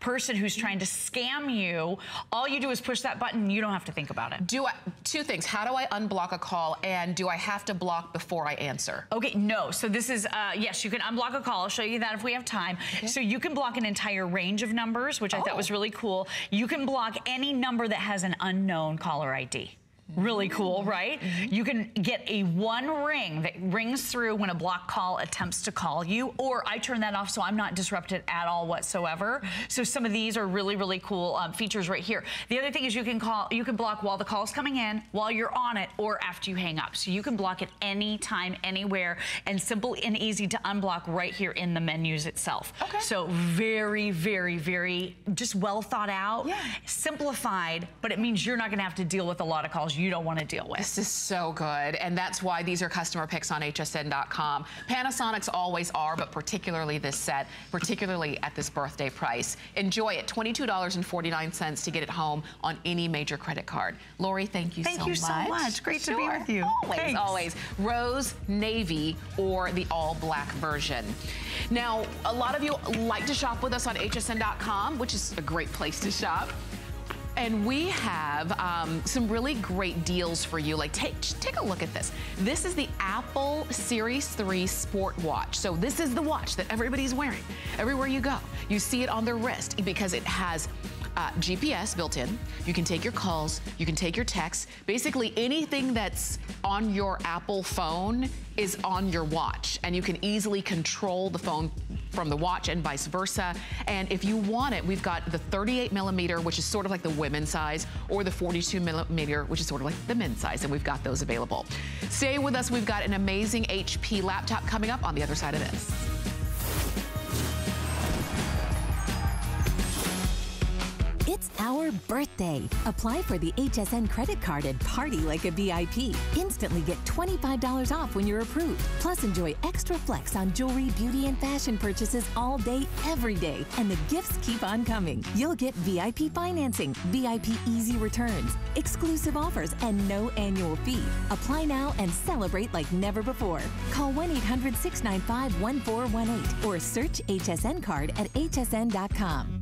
person who's trying to scam you. All you do is push that button. You don't have to think about it. Do I, two things. How do I unblock a call and do I have to block before I answer? Okay, no. So this is, uh, yes, you can unblock a call. I'll show you that if we have time. So you can block an entire range of numbers, which I thought was really cool. You can block any number that has an unknown caller ID. Really cool, right? You can get a one ring that rings through when a block call attempts to call you, or I turn that off so I'm not disrupted at all whatsoever. So some of these are really, really cool um, features right here. The other thing is you can call, you can block while the call's coming in, while you're on it, or after you hang up. So you can block it anytime, anywhere, and simple and easy to unblock right here in the menus itself. Okay. So very, very, very just well thought out, Yeah. simplified, but it means you're not gonna have to deal with a lot of calls you don't wanna deal with. This is so good, and that's why these are customer picks on hsn.com. Panasonic's always are, but particularly this set, particularly at this birthday price. Enjoy it, $22.49 to get it home on any major credit card. Lori, thank you Thank so you much. so much. Great to be with you. Always, Thanks. always. Rose, navy, or the all black version. Now, a lot of you like to shop with us on hsn.com, which is a great place to shop. And we have um, some really great deals for you. Like, take take a look at this. This is the Apple Series 3 Sport Watch. So this is the watch that everybody's wearing everywhere you go. You see it on their wrist because it has uh, GPS built in. You can take your calls, you can take your texts. Basically, anything that's on your Apple phone is on your watch, and you can easily control the phone from the watch and vice versa. And if you want it, we've got the 38 millimeter, which is sort of like the women's size, or the 42 millimeter, which is sort of like the men's size, and we've got those available. Stay with us. We've got an amazing HP laptop coming up on the other side of this. It's our birthday. Apply for the HSN credit card and party like a VIP. Instantly get $25 off when you're approved. Plus, enjoy extra flex on jewelry, beauty, and fashion purchases all day, every day. And the gifts keep on coming. You'll get VIP financing, VIP easy returns, exclusive offers, and no annual fee. Apply now and celebrate like never before. Call 1 800 695 1418 or search HSN card at hsn.com.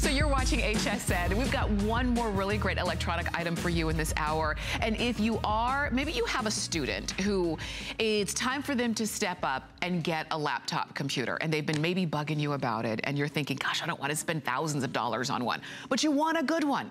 So you're watching HSN. We've got one more really great electronic item for you in this hour. And if you are, maybe you have a student who it's time for them to step up and get a laptop computer and they've been maybe bugging you about it and you're thinking, gosh, I don't want to spend thousands of dollars on one, but you want a good one.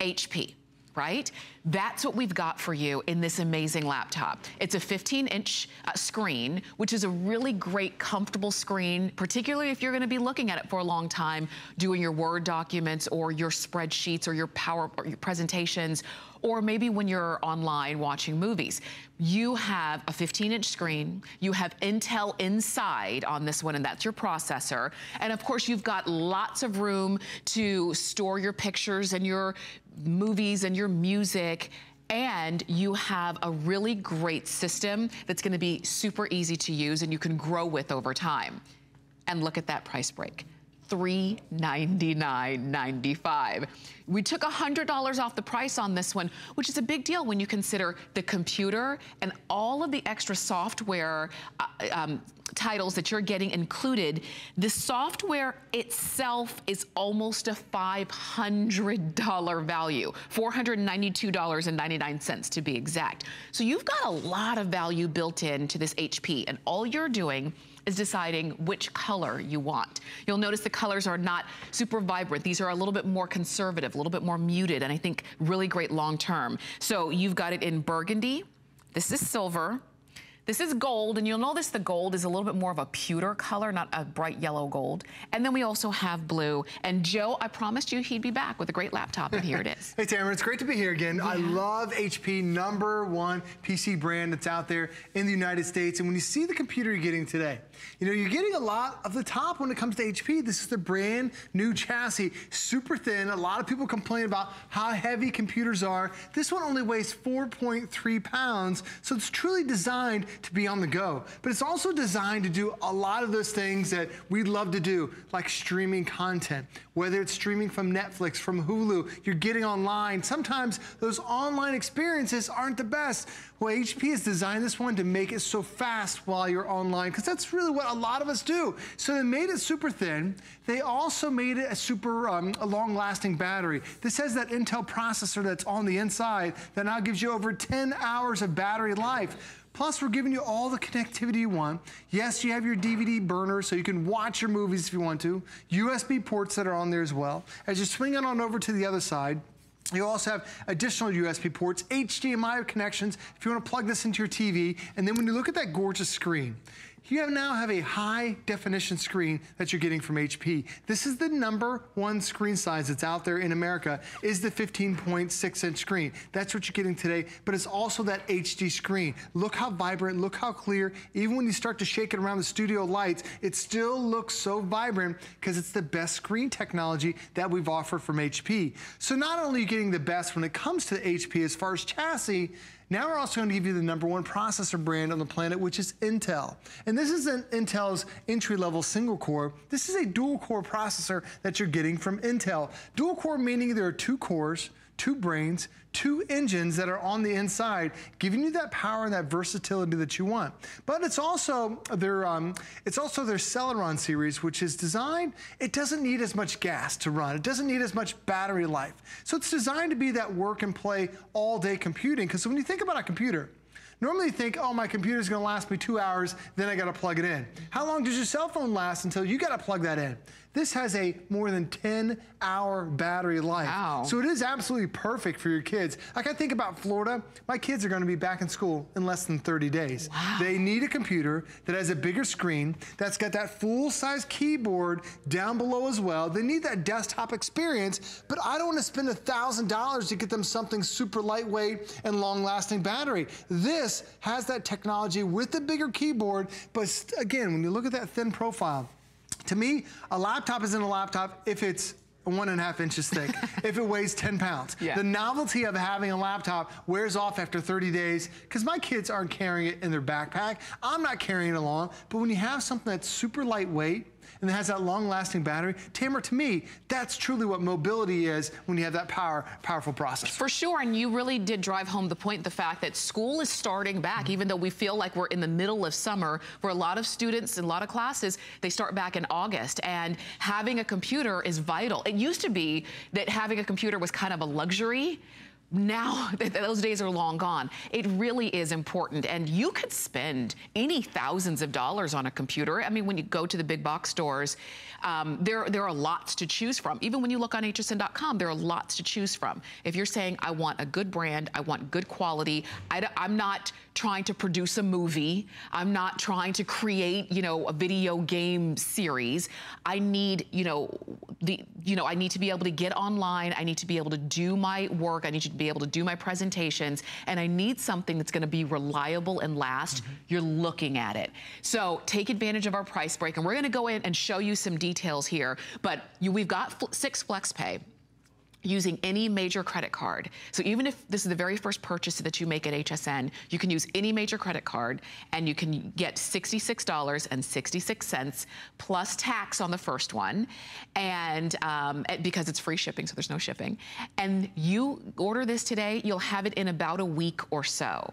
HP, right? That's what we've got for you in this amazing laptop. It's a 15 inch uh, screen, which is a really great, comfortable screen, particularly if you're gonna be looking at it for a long time, doing your Word documents or your spreadsheets or your power or your presentations, or maybe when you're online watching movies. You have a 15 inch screen, you have Intel inside on this one, and that's your processor. And of course, you've got lots of room to store your pictures and your movies and your music and you have a really great system that's gonna be super easy to use and you can grow with over time. And look at that price break. $399.95. We took $100 off the price on this one, which is a big deal when you consider the computer and all of the extra software uh, um, titles that you're getting included. The software itself is almost a $500 value, $492.99 to be exact. So you've got a lot of value built into this HP and all you're doing is deciding which color you want. You'll notice the colors are not super vibrant. These are a little bit more conservative, a little bit more muted, and I think really great long term. So you've got it in burgundy. This is silver. This is gold, and you'll notice the gold is a little bit more of a pewter color, not a bright yellow gold. And then we also have blue. And Joe, I promised you he'd be back with a great laptop, and here it is. hey, Tamara, it's great to be here again. Yeah. I love HP, number one PC brand that's out there in the United States. And when you see the computer you're getting today, you know, you're getting a lot of the top when it comes to HP. This is the brand new chassis, super thin. A lot of people complain about how heavy computers are. This one only weighs 4.3 pounds, so it's truly designed to be on the go. But it's also designed to do a lot of those things that we'd love to do, like streaming content. Whether it's streaming from Netflix, from Hulu, you're getting online. Sometimes those online experiences aren't the best. Well, HP has designed this one to make it so fast while you're online, because that's really what a lot of us do. So they made it super thin. They also made it a super um, a long-lasting battery. This has that Intel processor that's on the inside that now gives you over 10 hours of battery life. Plus, we're giving you all the connectivity you want. Yes, you have your DVD burner so you can watch your movies if you want to. USB ports that are on there as well. As you swing it on over to the other side, you also have additional USB ports, HDMI connections if you want to plug this into your TV. And then when you look at that gorgeous screen, you now have a high definition screen that you're getting from HP. This is the number one screen size that's out there in America is the 15.6 inch screen. That's what you're getting today, but it's also that HD screen. Look how vibrant, look how clear. Even when you start to shake it around the studio lights, it still looks so vibrant because it's the best screen technology that we've offered from HP. So not only are you getting the best when it comes to HP as far as chassis, now we're also going to give you the number one processor brand on the planet, which is Intel. And this is an Intel's entry-level single core. This is a dual core processor that you're getting from Intel. Dual core meaning there are two cores, two brains, two engines that are on the inside, giving you that power and that versatility that you want. But it's also their um, it's also their Celeron series, which is designed. It doesn't need as much gas to run. It doesn't need as much battery life. So it's designed to be that work and play all day computing. Because when you think about a computer, Normally you think, oh, my computer's gonna last me two hours, then I gotta plug it in. How long does your cell phone last until you gotta plug that in? This has a more than 10 hour battery life. Wow. So it is absolutely perfect for your kids. Like I think about Florida, my kids are gonna be back in school in less than 30 days. Wow. They need a computer that has a bigger screen, that's got that full size keyboard down below as well. They need that desktop experience, but I don't wanna spend $1,000 to get them something super lightweight and long lasting battery. This has that technology with the bigger keyboard, but again, when you look at that thin profile, to me, a laptop isn't a laptop if it's one and a half inches thick if it weighs 10 pounds. Yeah. The novelty of having a laptop wears off after 30 days because my kids aren't carrying it in their backpack. I'm not carrying it along. But when you have something that's super lightweight, and it has that long-lasting battery. Tamara, to me, that's truly what mobility is when you have that power, powerful processor. For sure, and you really did drive home the point, the fact that school is starting back, mm -hmm. even though we feel like we're in the middle of summer, for a lot of students and a lot of classes, they start back in August, and having a computer is vital. It used to be that having a computer was kind of a luxury, now those days are long gone. It really is important. And you could spend any thousands of dollars on a computer. I mean, when you go to the big box stores, um, there, there are lots to choose from. Even when you look on hsn.com, there are lots to choose from. If you're saying, I want a good brand, I want good quality, I, I'm not trying to produce a movie, I'm not trying to create, you know, a video game series. I need, you know, the, you know, I need to be able to get online, I need to be able to do my work, I need to be able to do my presentations, and I need something that's gonna be reliable and last. Mm -hmm. You're looking at it. So take advantage of our price break, and we're gonna go in and show you some details details here, but you, we've got six FlexPay using any major credit card. So even if this is the very first purchase that you make at HSN, you can use any major credit card and you can get $66.66 plus tax on the first one. And um, because it's free shipping, so there's no shipping. And you order this today, you'll have it in about a week or so.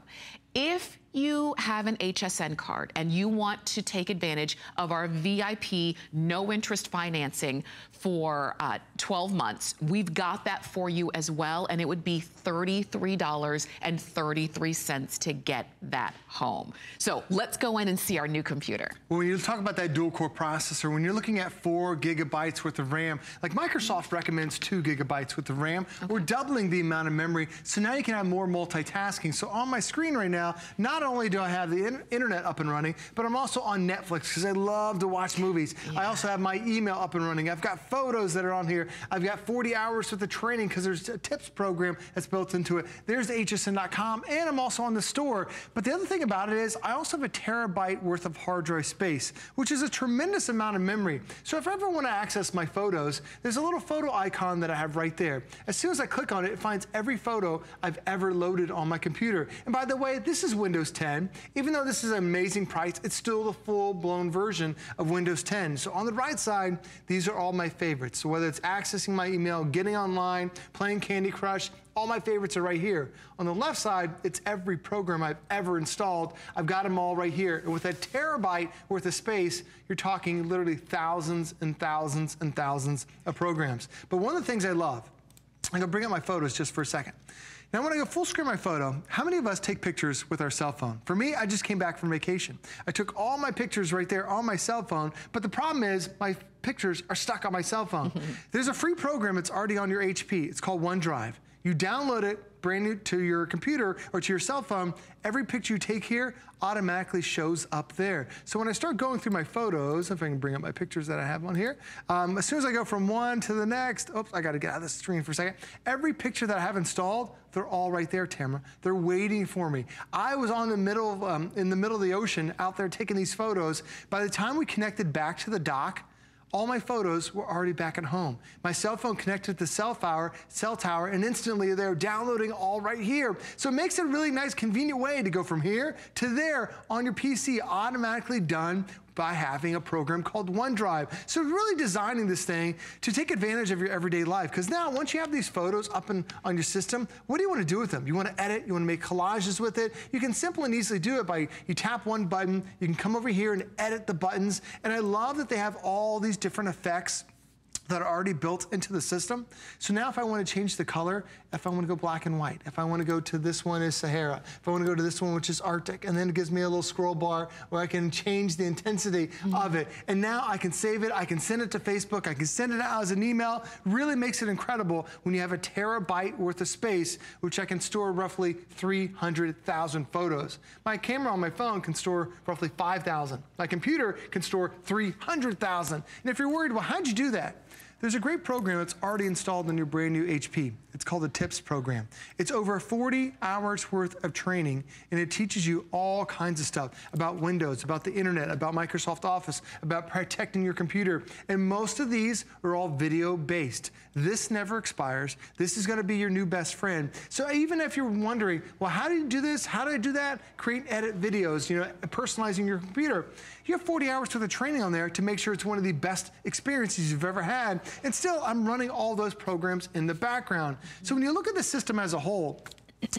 If you have an HSN card and you want to take advantage of our VIP no interest financing for uh, 12 months, we've got that for you as well. And it would be $33.33 to get that home. So let's go in and see our new computer. Well, when you talk about that dual core processor, when you're looking at four gigabytes worth of RAM, like Microsoft recommends two gigabytes worth of RAM, okay. we're doubling the amount of memory. So now you can have more multitasking. So on my screen right now, not only do I have the in internet up and running, but I'm also on Netflix because I love to watch movies. Yeah. I also have my email up and running. I've got photos that are on here. I've got 40 hours worth of training because there's a tips program that's built into it. There's hsn.com, and I'm also on the store. But the other thing about it is I also have a terabyte worth of hard drive space, which is a tremendous amount of memory. So if I ever want to access my photos, there's a little photo icon that I have right there. As soon as I click on it, it finds every photo I've ever loaded on my computer. And by the way, this is Windows 10. Even though this is an amazing price, it's still the full-blown version of Windows 10. So on the right side, these are all my favorites. So whether it's accessing my email, getting online, playing Candy Crush, all my favorites are right here. On the left side, it's every program I've ever installed. I've got them all right here. And with a terabyte worth of space, you're talking literally thousands and thousands and thousands of programs. But one of the things I love, I'm gonna bring up my photos just for a second. Now, when I go full screen my photo, how many of us take pictures with our cell phone? For me, I just came back from vacation. I took all my pictures right there on my cell phone, but the problem is my pictures are stuck on my cell phone. There's a free program, it's already on your HP. It's called OneDrive. You download it brand new to your computer or to your cell phone, every picture you take here automatically shows up there. So when I start going through my photos, if I can bring up my pictures that I have on here, um, as soon as I go from one to the next, oops, I gotta get out of the screen for a second. Every picture that I have installed, they're all right there, Tamara. They're waiting for me. I was on the middle, um, in the middle of the ocean out there taking these photos. By the time we connected back to the dock, all my photos were already back at home. My cell phone connected to the cell tower, cell tower, and instantly they're downloading all right here. So it makes it a really nice, convenient way to go from here to there on your PC, automatically done by having a program called OneDrive. So really designing this thing to take advantage of your everyday life. Because now, once you have these photos up and on your system, what do you want to do with them? You want to edit, you want to make collages with it. You can simply and easily do it by, you tap one button, you can come over here and edit the buttons. And I love that they have all these different effects that are already built into the system. So now if I want to change the color, if I want to go black and white, if I want to go to this one is Sahara, if I want to go to this one which is Arctic, and then it gives me a little scroll bar where I can change the intensity mm of it. And now I can save it, I can send it to Facebook, I can send it out as an email. Really makes it incredible when you have a terabyte worth of space, which I can store roughly 300,000 photos. My camera on my phone can store roughly 5,000. My computer can store 300,000. And if you're worried, well, how'd you do that? There's a great program that's already installed in your brand new HP. It's called the TIPS program. It's over 40 hours worth of training, and it teaches you all kinds of stuff about Windows, about the internet, about Microsoft Office, about protecting your computer. And most of these are all video based. This never expires. This is gonna be your new best friend. So even if you're wondering, well, how do you do this? How do I do that? Create edit videos, you know, personalizing your computer. You have 40 hours worth of training on there to make sure it's one of the best experiences you've ever had. And still, I'm running all those programs in the background. So when you look at the system as a whole,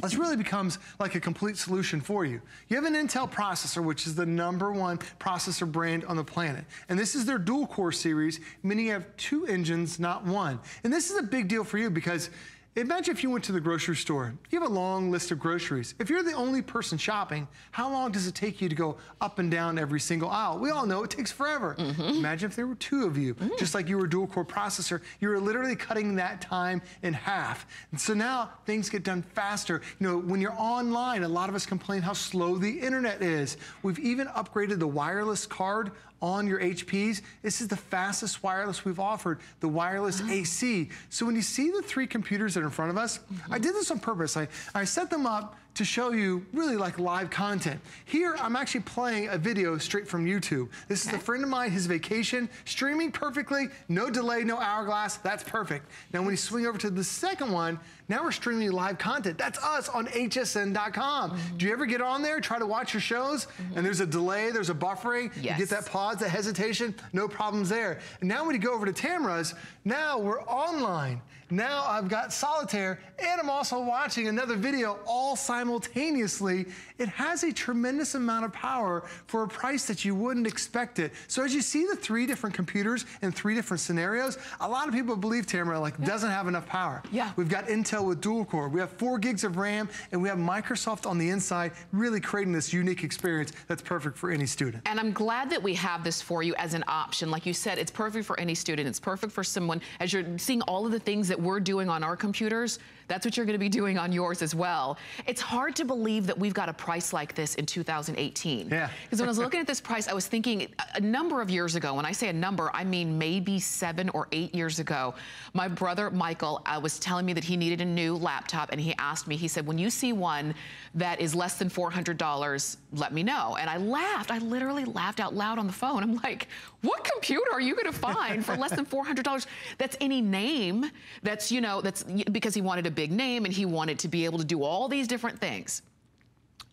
this really becomes like a complete solution for you. You have an Intel processor, which is the number one processor brand on the planet. And this is their dual core series, meaning you have two engines, not one. And this is a big deal for you because Imagine if you went to the grocery store. You have a long list of groceries. If you're the only person shopping, how long does it take you to go up and down every single aisle? We all know it takes forever. Mm-hmm. Imagine if there were two of you, mm-hmm. just like you were a dual core processor, you were literally cutting that time in half. And so now things get done faster. You know, when you're online, a lot of us complain how slow the internet is. We've even upgraded the wireless card on your HPs. This is the fastest wireless we've offered, the wireless AC. So when you see the three computers that are in front of us, I mm-hmm. did this on purpose. I, I set them up to show you really like live content. Here, I'm actually playing a video straight from YouTube. This is a friend of mine, his vacation, streaming perfectly, no delay, no hourglass, that's perfect. Now when you swing over to the second one, now we're streaming live content. That's us on hsn.com. Mm-hmm. Do you ever get on there, try to watch your shows, mm-hmm. and there's a delay, there's a buffering, you get that pause, that hesitation, no problems there. And now when you go over to Tamara's, now we're online. Now I've got solitaire and I'm also watching another video all simultaneously. It has a tremendous amount of power for a price that you wouldn't expect it. So as you see the three different computers in three different scenarios, a lot of people believe Tamara like doesn't have enough power. Yeah. We've got Intel with dual core. We have four gigs of RAM and we have Microsoft on the inside, really creating this unique experience that's perfect for any student. And I'm glad that we have this for you as an option. Like you said, it's perfect for any student. It's perfect for someone, as you're seeing all of the things that we're doing on our computers, that's what you're gonna be doing on yours as well. It's hard to believe that we've got a price like this in 2018. Yeah. Because when I was looking at this price, I was thinking a- number of years ago, when I say a number, I mean maybe seven or eight years ago, my brother Michael uh, was telling me that he needed a new laptop and he asked me, he said, when you see one that is less than $400, let me know. And I laughed, I literally laughed out loud on the phone. I'm like, what computer are you gonna find for less than $400? That's any name, that's, you know, that's because he wanted a big name and he wanted to be able to do all these different things.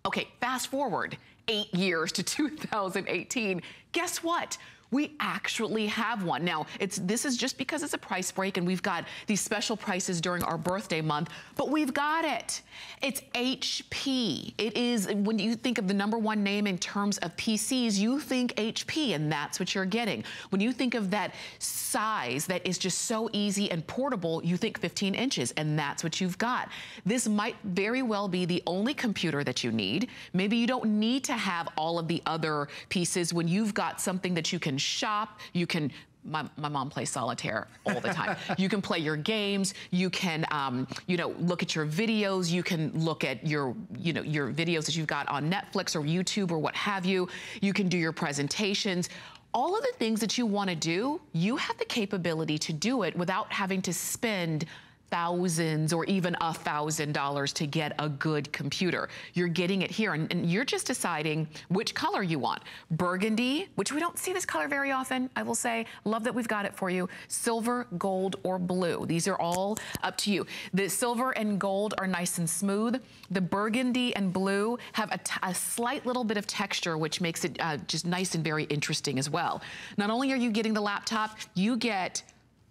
Okay, fast forward eight years to 2018. Guess what? We actually have one. Now, it's this is just because it's a price break and we've got these special prices during our birthday month, but we've got it. It's HP. It is, when you think of the number one name in terms of PCs, you think HP and that's what you're getting. When you think of that size that is just so easy and portable, you think 15 inches and that's what you've got. This might very well be the only computer that you need. Maybe you don't need to have all of the other pieces when you've got something that you can shop, you can my, my mom plays solitaire all the time. you can play your games. You can, um, you know, look at your videos. You can look at your, you know, your videos that you've got on Netflix or YouTube or what have you. You can do your presentations. All of the things that you want to do, you have the capability to do it without having to spend thousands or even a thousand dollars to get a good computer. You're getting it here and, and you're just deciding which color you want. Burgundy, which we don't see this color very often, I will say. Love that we've got it for you. Silver, gold, or blue. These are all up to you. The silver and gold are nice and smooth. The burgundy and blue have a, slight little bit of texture, which makes it uh, just nice and very interesting as well. Not only are you getting the laptop, you get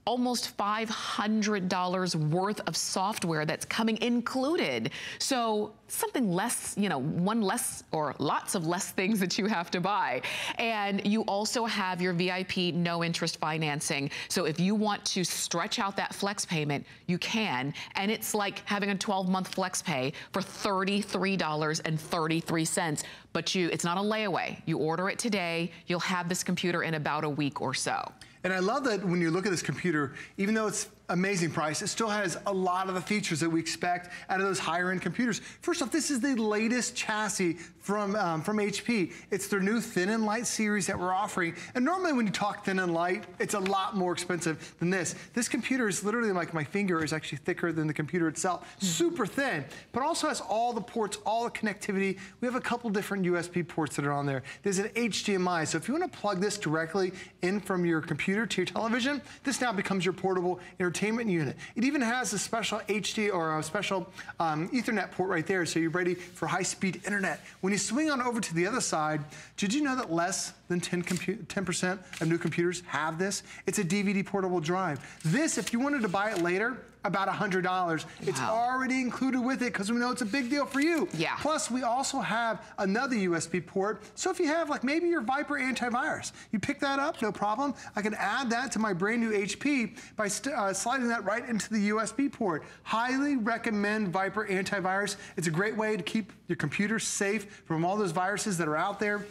almost $500 worth of software that's coming included. So something less, you know, one less or lots of less things that you have to buy. And you also have your VIP no interest financing. So if you want to stretch out that flex payment, you can. And it's like having a 12 month flex pay for $33.33. But you, it's not a layaway. You order it today, you'll have this computer in about a week or so. And I love that when you look at this computer, even though it's amazing price, it still has a lot of the features that we expect out of those higher end computers. First off, this is the latest chassis from, um, from HP. It's their new thin and light series that we're offering. And normally when you talk thin and light, it's a lot more expensive than this. This computer is literally like my finger is actually thicker than the computer itself. Super thin, but also has all the ports, all the connectivity. We have a couple different USB ports that are on there. There's an HDMI, so if you want to plug this directly in from your computer to your television, this now becomes your portable entertainment unit. It even has a special HD or a special um, Ethernet port right there, so you're ready for high-speed internet. When you swing on over to the other side, did you know that less than 10 percent of new computers have this? It's a DVD portable drive. This, if you wanted to buy it later, about $100. It's already included with it because we know it's a big deal for you. Yeah. Plus, we also have another USB port. So if you have, like, maybe your VIPRE antivirus, you pick that up, no problem. I can add that to my brand new HP by uh, sliding that right into the USB port. Highly recommend VIPRE antivirus. It's a great way to keep your computer safe from all those viruses that are out there.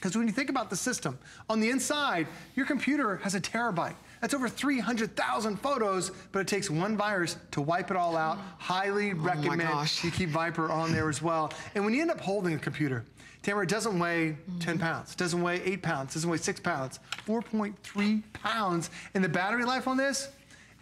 Because when you think about the system, on the inside, your computer has a terabyte. That's over 300,000 photos, but it takes one virus to wipe it all out. Highly oh recommend gosh. you keep VIPRE on there as well. And when you end up holding a computer, Tamara, it doesn't weigh 10 mm-hmm. pounds, it doesn't weigh 8 pounds, it doesn't weigh 6 pounds, 4.3 pounds. And the battery life on this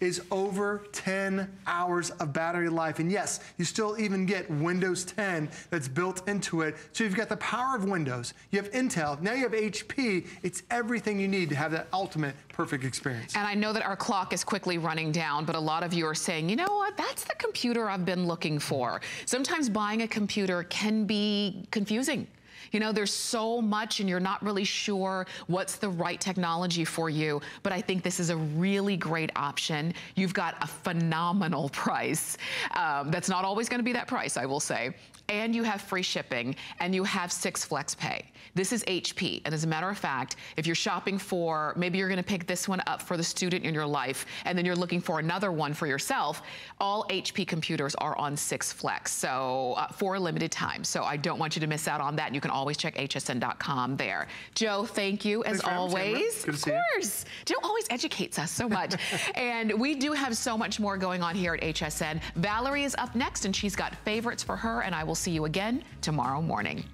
is over 10 hours of battery life. And yes, you still even get Windows 10 that's built into it. So you've got the power of Windows, you have Intel, now you have HP. It's everything you need to have that ultimate perfect experience. And I know that our clock is quickly running down, but a lot of you are saying, you know what, that's the computer I've been looking for. Sometimes buying a computer can be confusing. You know, there's so much and you're not really sure what's the right technology for you, but I think this is a really great option. You've got a phenomenal price. Um, that's not always gonna be that price, I will say. And you have free shipping and you have six flex pay. This is HP. And as a matter of fact, if you're shopping for, maybe you're gonna pick this one up for the student in your life, and then you're looking for another one for yourself, all HP computers are on six flex. So uh, for a limited time. So I don't want you to miss out on that. And you can always check hsn.com there. Joe, thank you as Thanks for having me, Tamara. always. Good to of see you. course. Joe always educates us so much. and we do have so much more going on here at HSN. Valerie is up next and she's got favorites for her and I will see you again tomorrow morning.